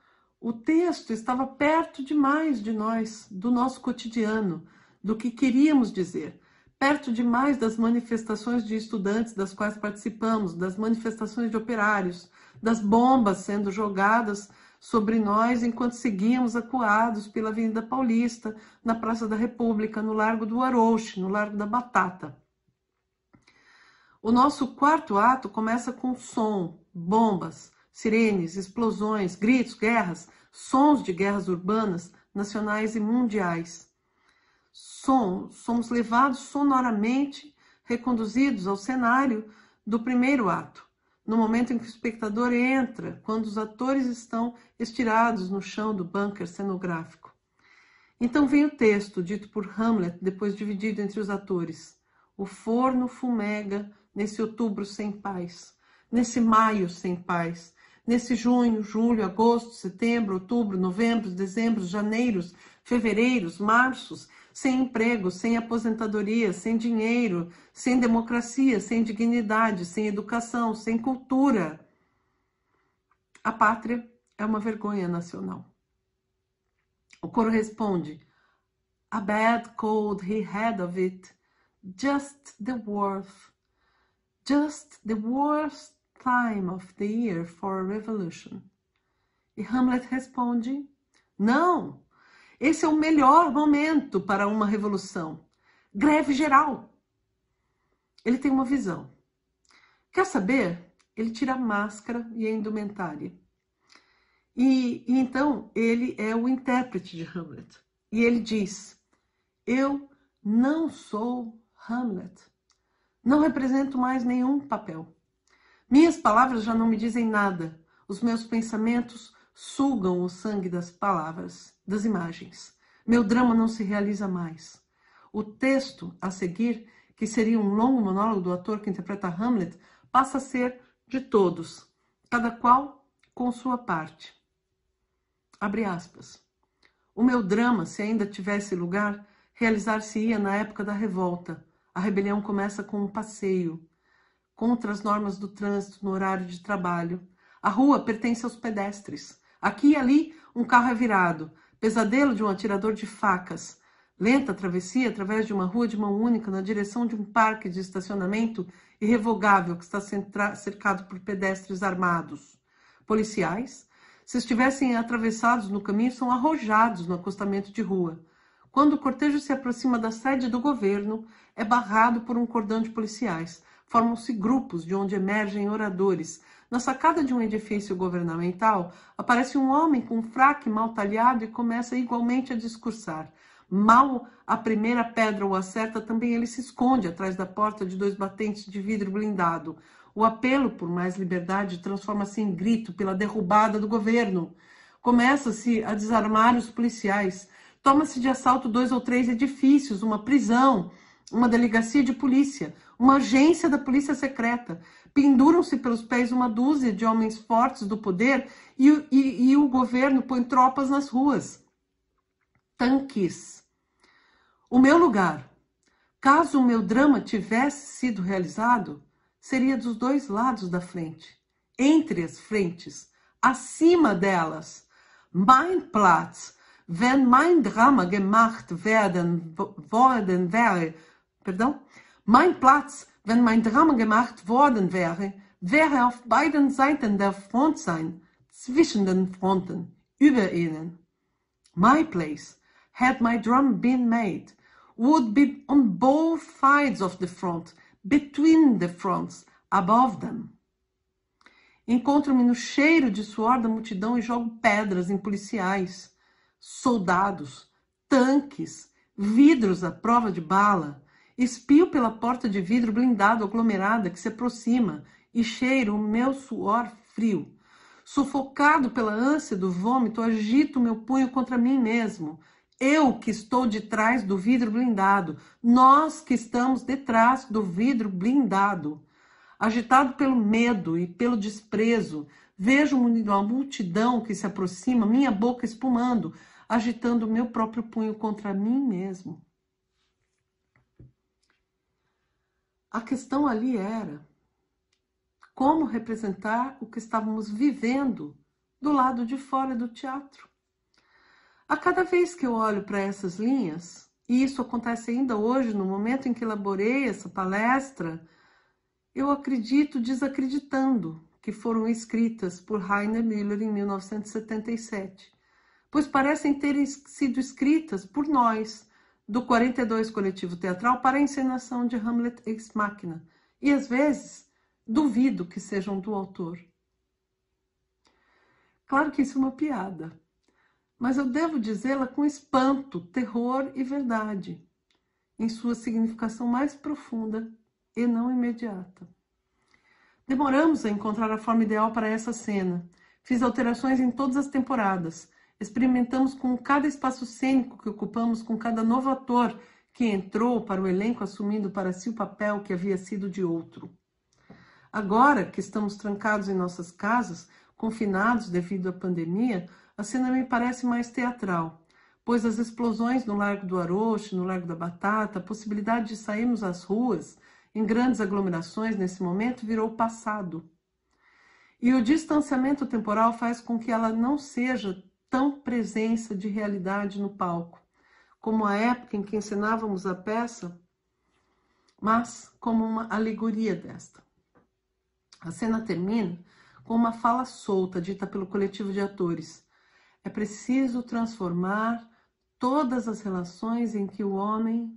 o texto estava perto demais de nós, do nosso cotidiano, do que queríamos dizer, perto demais das manifestações de estudantes das quais participamos, das manifestações de operários, das bombas sendo jogadas sobre nós enquanto seguíamos acuados pela Avenida Paulista, na Praça da República, no Largo do Arouche, no Largo da Batata. O nosso quarto ato começa com som, bombas, sirenes, explosões, gritos, guerras, sons de guerras urbanas, nacionais e mundiais. Som, somos levados sonoramente, reconduzidos ao cenário do primeiro ato, no momento em que o espectador entra, quando os atores estão estirados no chão do bunker cenográfico. Então vem o texto, dito por Hamlet, depois dividido entre os atores. O forno fumega nesse outubro sem paz, nesse maio sem paz, nesse junho, julho, agosto, setembro, outubro, novembro, dezembro, janeiro, fevereiros, marços, sem emprego, sem aposentadoria, sem dinheiro, sem democracia, sem dignidade, sem educação, sem cultura. A pátria é uma vergonha nacional. O coro responde: A bad cold he had of it, just the worth, just the worst time of the year for a revolution. E Hamlet responde: Não, esse é o melhor momento para uma revolução. Greve geral. Ele tem uma visão. Quer saber? Ele tira a máscara e a indumentária. E, e então ele é o intérprete de Hamlet. E ele diz: Eu não sou Hamlet. Não represento mais nenhum papel. Minhas palavras já não me dizem nada. Os meus pensamentos sugam o sangue das palavras, das imagens. Meu drama não se realiza mais. O texto a seguir, que seria um longo monólogo do ator que interpreta Hamlet, passa a ser de todos, cada qual com sua parte. Abre aspas. O meu drama, se ainda tivesse lugar, realizar-se-ia na época da revolta. A rebelião começa com um passeio contra as normas do trânsito no horário de trabalho. A rua pertence aos pedestres. Aqui e ali, um carro é virado. Pesadelo de um atirador de facas. Lenta travessia através de uma rua de mão única na direção de um parque de estacionamento irrevogável que está cercado por pedestres armados. Policiais, se estivessem atravessados no caminho, são arrojados no acostamento de rua. Quando o cortejo se aproxima da sede do governo, é barrado por um cordão de policiais formam-se grupos de onde emergem oradores. Na sacada de um edifício governamental, aparece um homem com um fraque mal talhado e começa igualmente a discursar. Mal a primeira pedra o acerta, também ele se esconde atrás da porta de dois batentes de vidro blindado. O apelo por mais liberdade transforma-se em grito pela derrubada do governo. Começa-se a desarmar os policiais. Toma-se de assalto dois ou três edifícios, uma prisão, uma delegacia de polícia uma agência da polícia secreta. Penduram-se pelos pés uma dúzia de homens fortes do poder e, e, e o governo põe tropas nas ruas. Tanques. O meu lugar, caso o meu drama tivesse sido realizado, seria dos dois lados da frente, entre as frentes, acima delas. Mein Platz, wenn mein Drama gemacht werden worden wäre, perdão, Mein Platz, wenn mein Drama gemacht worden wäre, wäre auf beiden Seiten der Front sein, zwischen den Fronten, über ihnen. My place, had my drum been made, would be on both sides of the front, between the fronts, above them. Encontro-me no cheiro de suor da multidão e jogo pedras em policiais, soldados, tanques, vidros à prova de bala. Espio pela porta de vidro blindado aglomerada que se aproxima e cheiro o meu suor frio. Sufocado pela ânsia do vômito, agito meu punho contra mim mesmo. Eu que estou de trás do vidro blindado, nós que estamos detrás do vidro blindado. Agitado pelo medo e pelo desprezo, vejo uma multidão que se aproxima, minha boca espumando, agitando meu próprio punho contra mim mesmo. A questão ali era como representar o que estávamos vivendo do lado de fora do teatro. A cada vez que eu olho para essas linhas, e isso acontece ainda hoje, no momento em que elaborei essa palestra, eu acredito desacreditando que foram escritas por Heiner Müller em 1977, pois parecem ter sido escritas por nós, do 42 Coletivo Teatral, para a encenação de Hamlet Ex Machina, e às vezes duvido que sejam do autor. Claro que isso é uma piada, mas eu devo dizê-la com espanto, terror e verdade, em sua significação mais profunda e não imediata. Demoramos a encontrar a forma ideal para essa cena. Fiz alterações em todas as temporadas. Experimentamos com cada espaço cênico que ocupamos, com cada novo ator que entrou para o elenco assumindo para si o papel que havia sido de outro. Agora que estamos trancados em nossas casas, confinados devido à pandemia, a cena me parece mais teatral, pois as explosões no Largo do Aroche, no Largo da Batata, a possibilidade de sairmos às ruas em grandes aglomerações nesse momento virou passado. E o distanciamento temporal faz com que ela não seja tão presença de realidade no palco, como a época em que encenávamos a peça, mas como uma alegoria desta. A cena termina com uma fala solta dita pelo coletivo de atores. É preciso transformar todas as relações em que o homem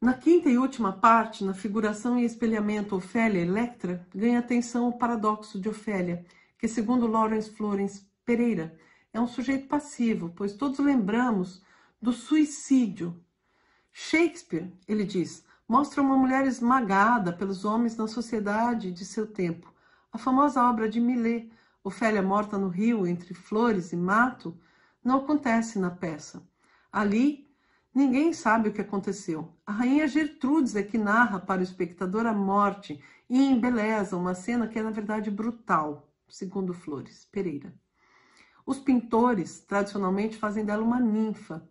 Na quinta e última parte, na figuração e espelhamento Ofélia Electra, ganha atenção o paradoxo de Ofélia, que, segundo Lawrence Florence Pereira, é um sujeito passivo, pois todos lembramos do suicídio. Shakespeare, ele diz, mostra uma mulher esmagada pelos homens na sociedade de seu tempo. A famosa obra de Millet, Ofélia morta no rio entre flores e mato, não acontece na peça. Ali, Ninguém sabe o que aconteceu. A rainha Gertrudes é que narra para o espectador a morte e embeleza uma cena que é, na verdade, brutal, segundo Flores Pereira. Os pintores, tradicionalmente, fazem dela uma ninfa.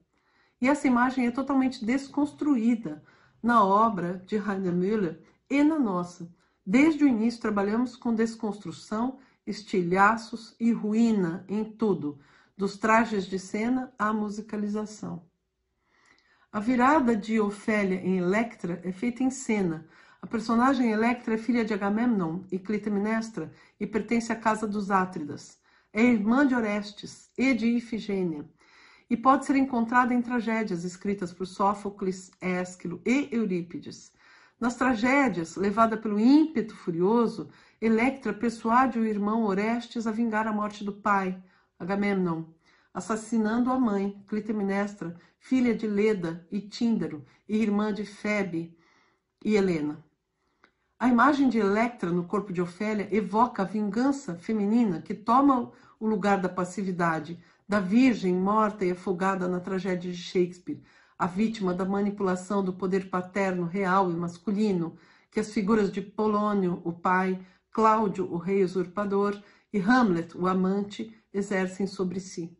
E essa imagem é totalmente desconstruída na obra de Heiner Müller e na nossa. Desde o início, trabalhamos com desconstrução, estilhaços e ruína em tudo, dos trajes de cena à musicalização. A virada de Ofélia em Electra é feita em cena. A personagem Electra é filha de Agamemnon e Clitemnestra e pertence à casa dos Átridas. É irmã de Orestes e de Ifigênia e pode ser encontrada em tragédias escritas por Sófocles, Ésquilo e Eurípides. Nas tragédias, levada pelo ímpeto furioso, Electra persuade o irmão Orestes a vingar a morte do pai, Agamemnon, assassinando a mãe, Clitemnestra, filha de Leda e Tíndaro e irmã de Febe e Helena. A imagem de Electra no corpo de Ofélia evoca a vingança feminina que toma o lugar da passividade, da virgem morta e afogada na tragédia de Shakespeare, a vítima da manipulação do poder paterno, real e masculino, que as figuras de Polônio, o pai, Cláudio, o rei usurpador, e Hamlet, o amante, exercem sobre si.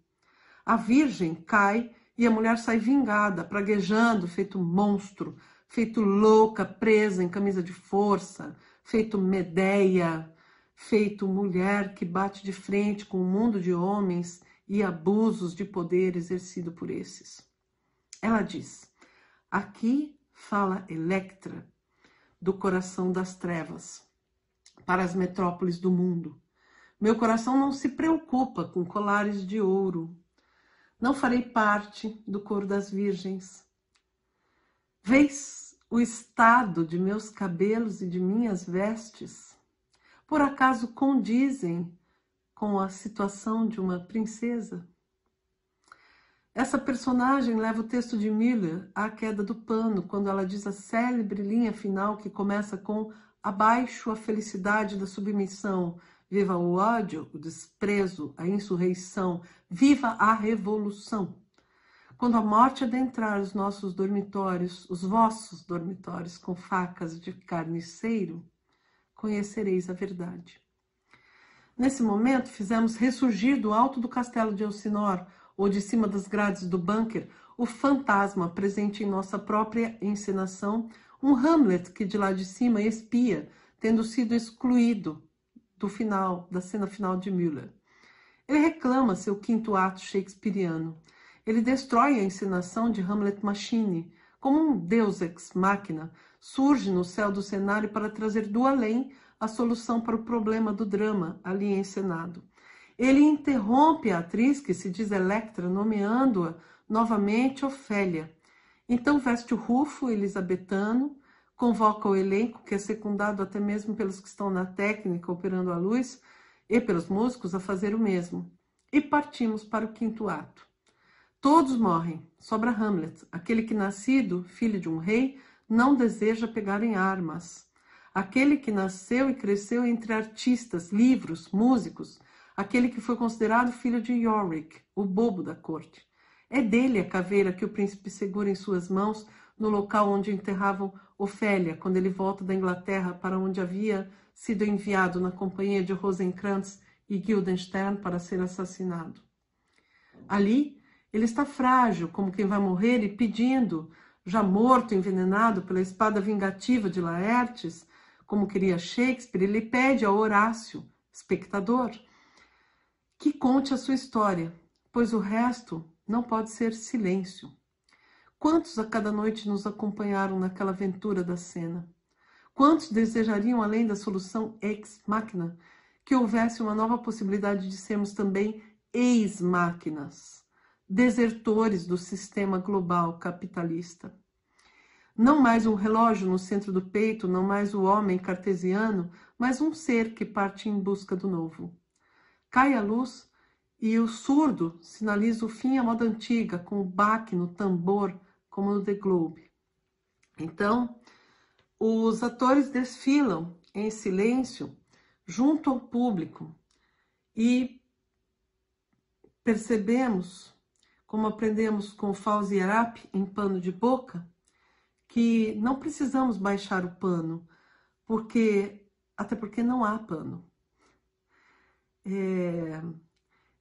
A virgem cai e a mulher sai vingada, praguejando, feito monstro, feito louca, presa em camisa de força, feito Medeia, feito mulher que bate de frente com o mundo de homens e abusos de poder exercido por esses. Ela diz: Aqui fala Electra, do coração das trevas, para as metrópoles do mundo. Meu coração não se preocupa com colares de ouro, não farei parte do coro das virgens. Vês o estado de meus cabelos e de minhas vestes? Por acaso condizem com a situação de uma princesa? Essa personagem leva o texto de Miller à queda do pano, quando ela diz a célebre linha final que começa com abaixo a felicidade da submissão, viva o ódio, o desprezo, a insurreição, viva a revolução. Quando a morte adentrar os nossos dormitórios, os vossos dormitórios com facas de carniceiro, conhecereis a verdade. Nesse momento, fizemos ressurgir do alto do castelo de Elsinor, ou de cima das grades do bunker, o fantasma presente em nossa própria encenação, um Hamlet que de lá de cima espia, tendo sido excluído do final, da cena final de Müller. Ele reclama seu quinto ato shakespeariano. Ele destrói a encenação de Hamlet Machine, como um deus ex machina, surge no céu do cenário para trazer do além a solução para o problema do drama ali encenado. Ele interrompe a atriz, que se diz Electra, nomeando-a novamente Ofélia. Então veste o rufo elisabetano, convoca o elenco, que é secundado até mesmo pelos que estão na técnica operando a luz, e pelos músicos a fazer o mesmo. E partimos para o quinto ato. Todos morrem, sobra Hamlet, aquele que, nascido filho de um rei, não deseja pegar em armas aquele que nasceu e cresceu entre artistas, livros, músicos, aquele que foi considerado filho de Yorick, o bobo da corte. É dele a caveira que o príncipe segura em suas mãos no local onde enterravam Ofélia, quando ele volta da Inglaterra para onde havia sido enviado na companhia de Rosencrantz e Guildenstern para ser assassinado. Ali, ele está frágil, como quem vai morrer, e pedindo, já morto, envenenado pela espada vingativa de Laertes, como queria Shakespeare, ele pede a Horácio, espectador, que conte a sua história, pois o resto não pode ser silêncio. Quantos a cada noite nos acompanharam naquela aventura da cena? Quantos desejariam, além da solução ex machina, que houvesse uma nova possibilidade de sermos também ex-máquinas, desertores do sistema global capitalista? Não mais um relógio no centro do peito, não mais o homem cartesiano, mas um ser que parte em busca do novo. Cai a luz e o surdo sinaliza o fim à moda antiga, com o baque no tambor, como no The Globe. Então, os atores desfilam em silêncio junto ao público e percebemos, como aprendemos com Fauzi Arap em Pano de Boca, que não precisamos baixar o pano, porque até porque não há pano. É,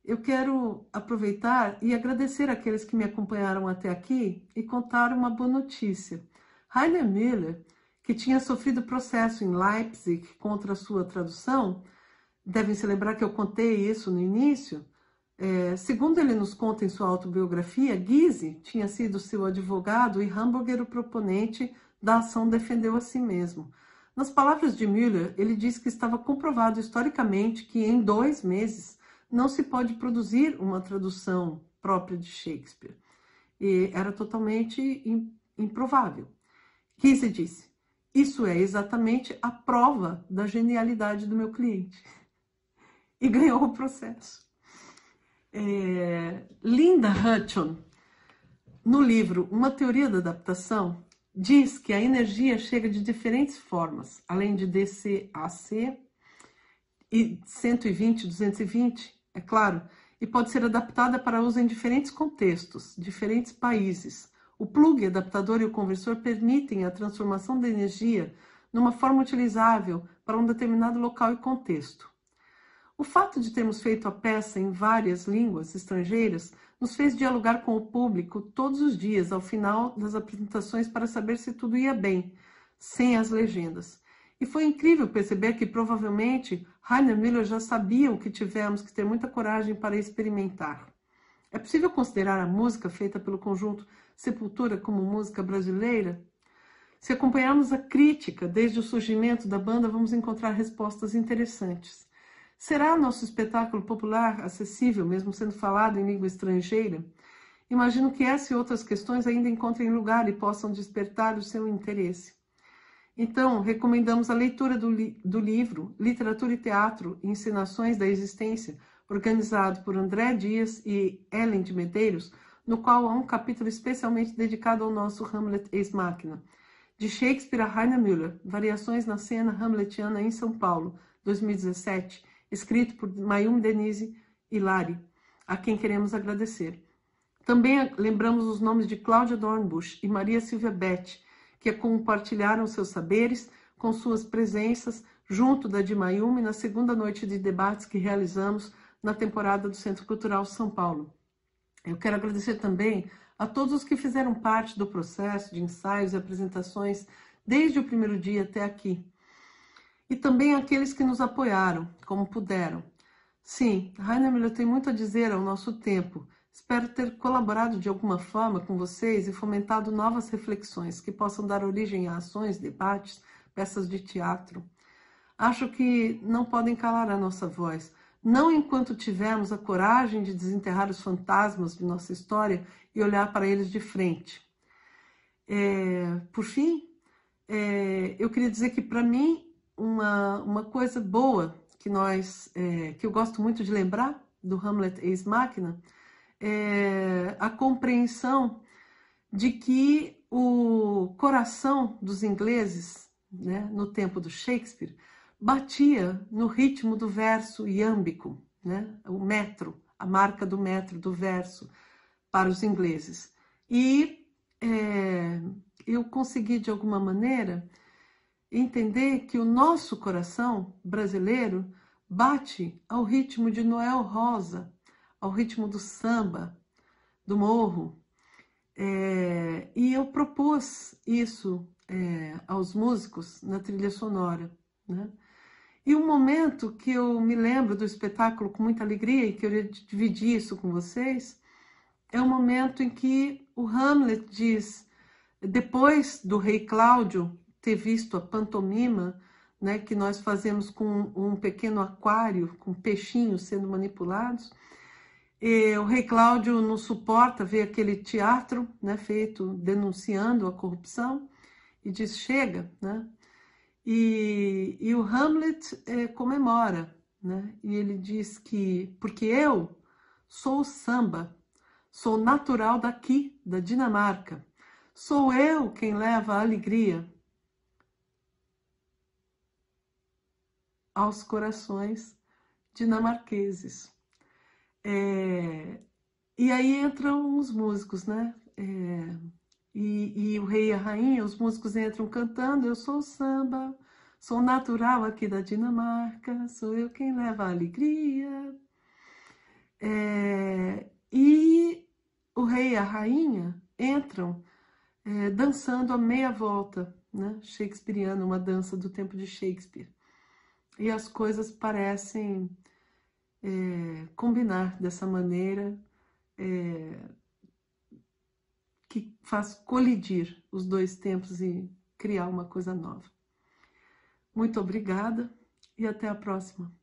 eu quero aproveitar e agradecer aqueles que me acompanharam até aqui e contar uma boa notícia. Heiner Müller, que tinha sofrido processo em Leipzig contra a sua tradução, devem se lembrar que eu contei isso no início, é, segundo ele nos conta em sua autobiografia, Gysi tinha sido seu advogado e Hamburger o proponente da ação defendeu a si mesmo. Nas palavras de Müller, ele diz que estava comprovado historicamente que em dois meses não se pode produzir uma tradução própria de Shakespeare. E era totalmente improvável. Gysi disse: Isso é exatamente a prova da genialidade do meu cliente. E ganhou o processo é, Linda Hutton, no livro Uma Teoria da Adaptação, diz que a energia chega de diferentes formas, além de DC a C e 120, 220, é claro, e pode ser adaptada para uso em diferentes contextos, diferentes países. O plug, adaptador e o conversor permitem a transformação da energia numa forma utilizável para um determinado local e contexto. O fato de termos feito a peça em várias línguas estrangeiras nos fez dialogar com o público todos os dias ao final das apresentações para saber se tudo ia bem, sem as legendas. E foi incrível perceber que provavelmente Rainer Miller já sabia o que tivemos que ter muita coragem para experimentar. É possível considerar a música feita pelo conjunto Sepultura como música brasileira? Se acompanharmos a crítica desde o surgimento da banda, vamos encontrar respostas interessantes. Será nosso espetáculo popular acessível, mesmo sendo falado em língua estrangeira? Imagino que essa e outras questões ainda encontrem lugar e possam despertar o seu interesse. Então, recomendamos a leitura do, li do livro Literatura e Teatro Encenações da Existência, organizado por André Dias e Ellen de Medeiros, no qual há um capítulo especialmente dedicado ao nosso Hamlet ex-máquina. De Shakespeare a Heiner Müller, Variações na Cena Hamletiana em São Paulo, 2017, escrito por Mayumi Denise e Lari, a quem queremos agradecer. Também lembramos os nomes de Cláudia Dornbusch e Maria Silvia Beth, que compartilharam seus saberes com suas presenças junto da de Mayumi na segunda noite de debates que realizamos na temporada do Centro Cultural São Paulo. Eu quero agradecer também a todos os que fizeram parte do processo de ensaios e apresentações desde o primeiro dia até aqui. E também aqueles que nos apoiaram, como puderam. Sim, Rainer Müller tem muito a dizer ao nosso tempo. Espero ter colaborado de alguma forma com vocês e fomentado novas reflexões que possam dar origem a ações, debates, peças de teatro. Acho que não podem calar a nossa voz, não enquanto tivermos a coragem de desenterrar os fantasmas de nossa história e olhar para eles de frente. É, por fim, é, eu queria dizer que para mim uma, uma coisa boa que nós é, que eu gosto muito de lembrar do Hamlet ex machina é a compreensão de que o coração dos ingleses, né, no tempo do Shakespeare, batia no ritmo do verso iâmbico, né? o metro, a marca do metro do verso para os ingleses. E é, eu consegui, de alguma maneira, entender que o nosso coração brasileiro bate ao ritmo de Noel Rosa, ao ritmo do samba, do morro. É, e eu propus isso é, aos músicos na trilha sonora. Né? E um momento que eu me lembro do espetáculo com muita alegria e que eu dividir isso com vocês é o momento em que o Hamlet diz, depois do rei Cláudio ter visto a pantomima, né, que nós fazemos com um pequeno aquário, com peixinhos sendo manipulados, e o rei Cláudio não suporta ver aquele teatro né, feito denunciando a corrupção e diz: chega, né? E, e o Hamlet é, comemora, né? E ele diz que, porque eu sou o samba, sou natural daqui, da Dinamarca, sou eu quem leva a alegria aos corações dinamarqueses. É, e aí entram os músicos, né? É, e, e, o rei e a rainha, os músicos entram cantando, eu sou samba, sou natural aqui da Dinamarca, sou eu quem leva a alegria. É, e o rei e a rainha entram é, dançando a meia volta, né? Shakespeareano, uma dança do tempo de Shakespeare. E as coisas parecem é, combinar dessa maneira, é, que faz colidir os dois tempos e criar uma coisa nova. Muito obrigada e até a próxima.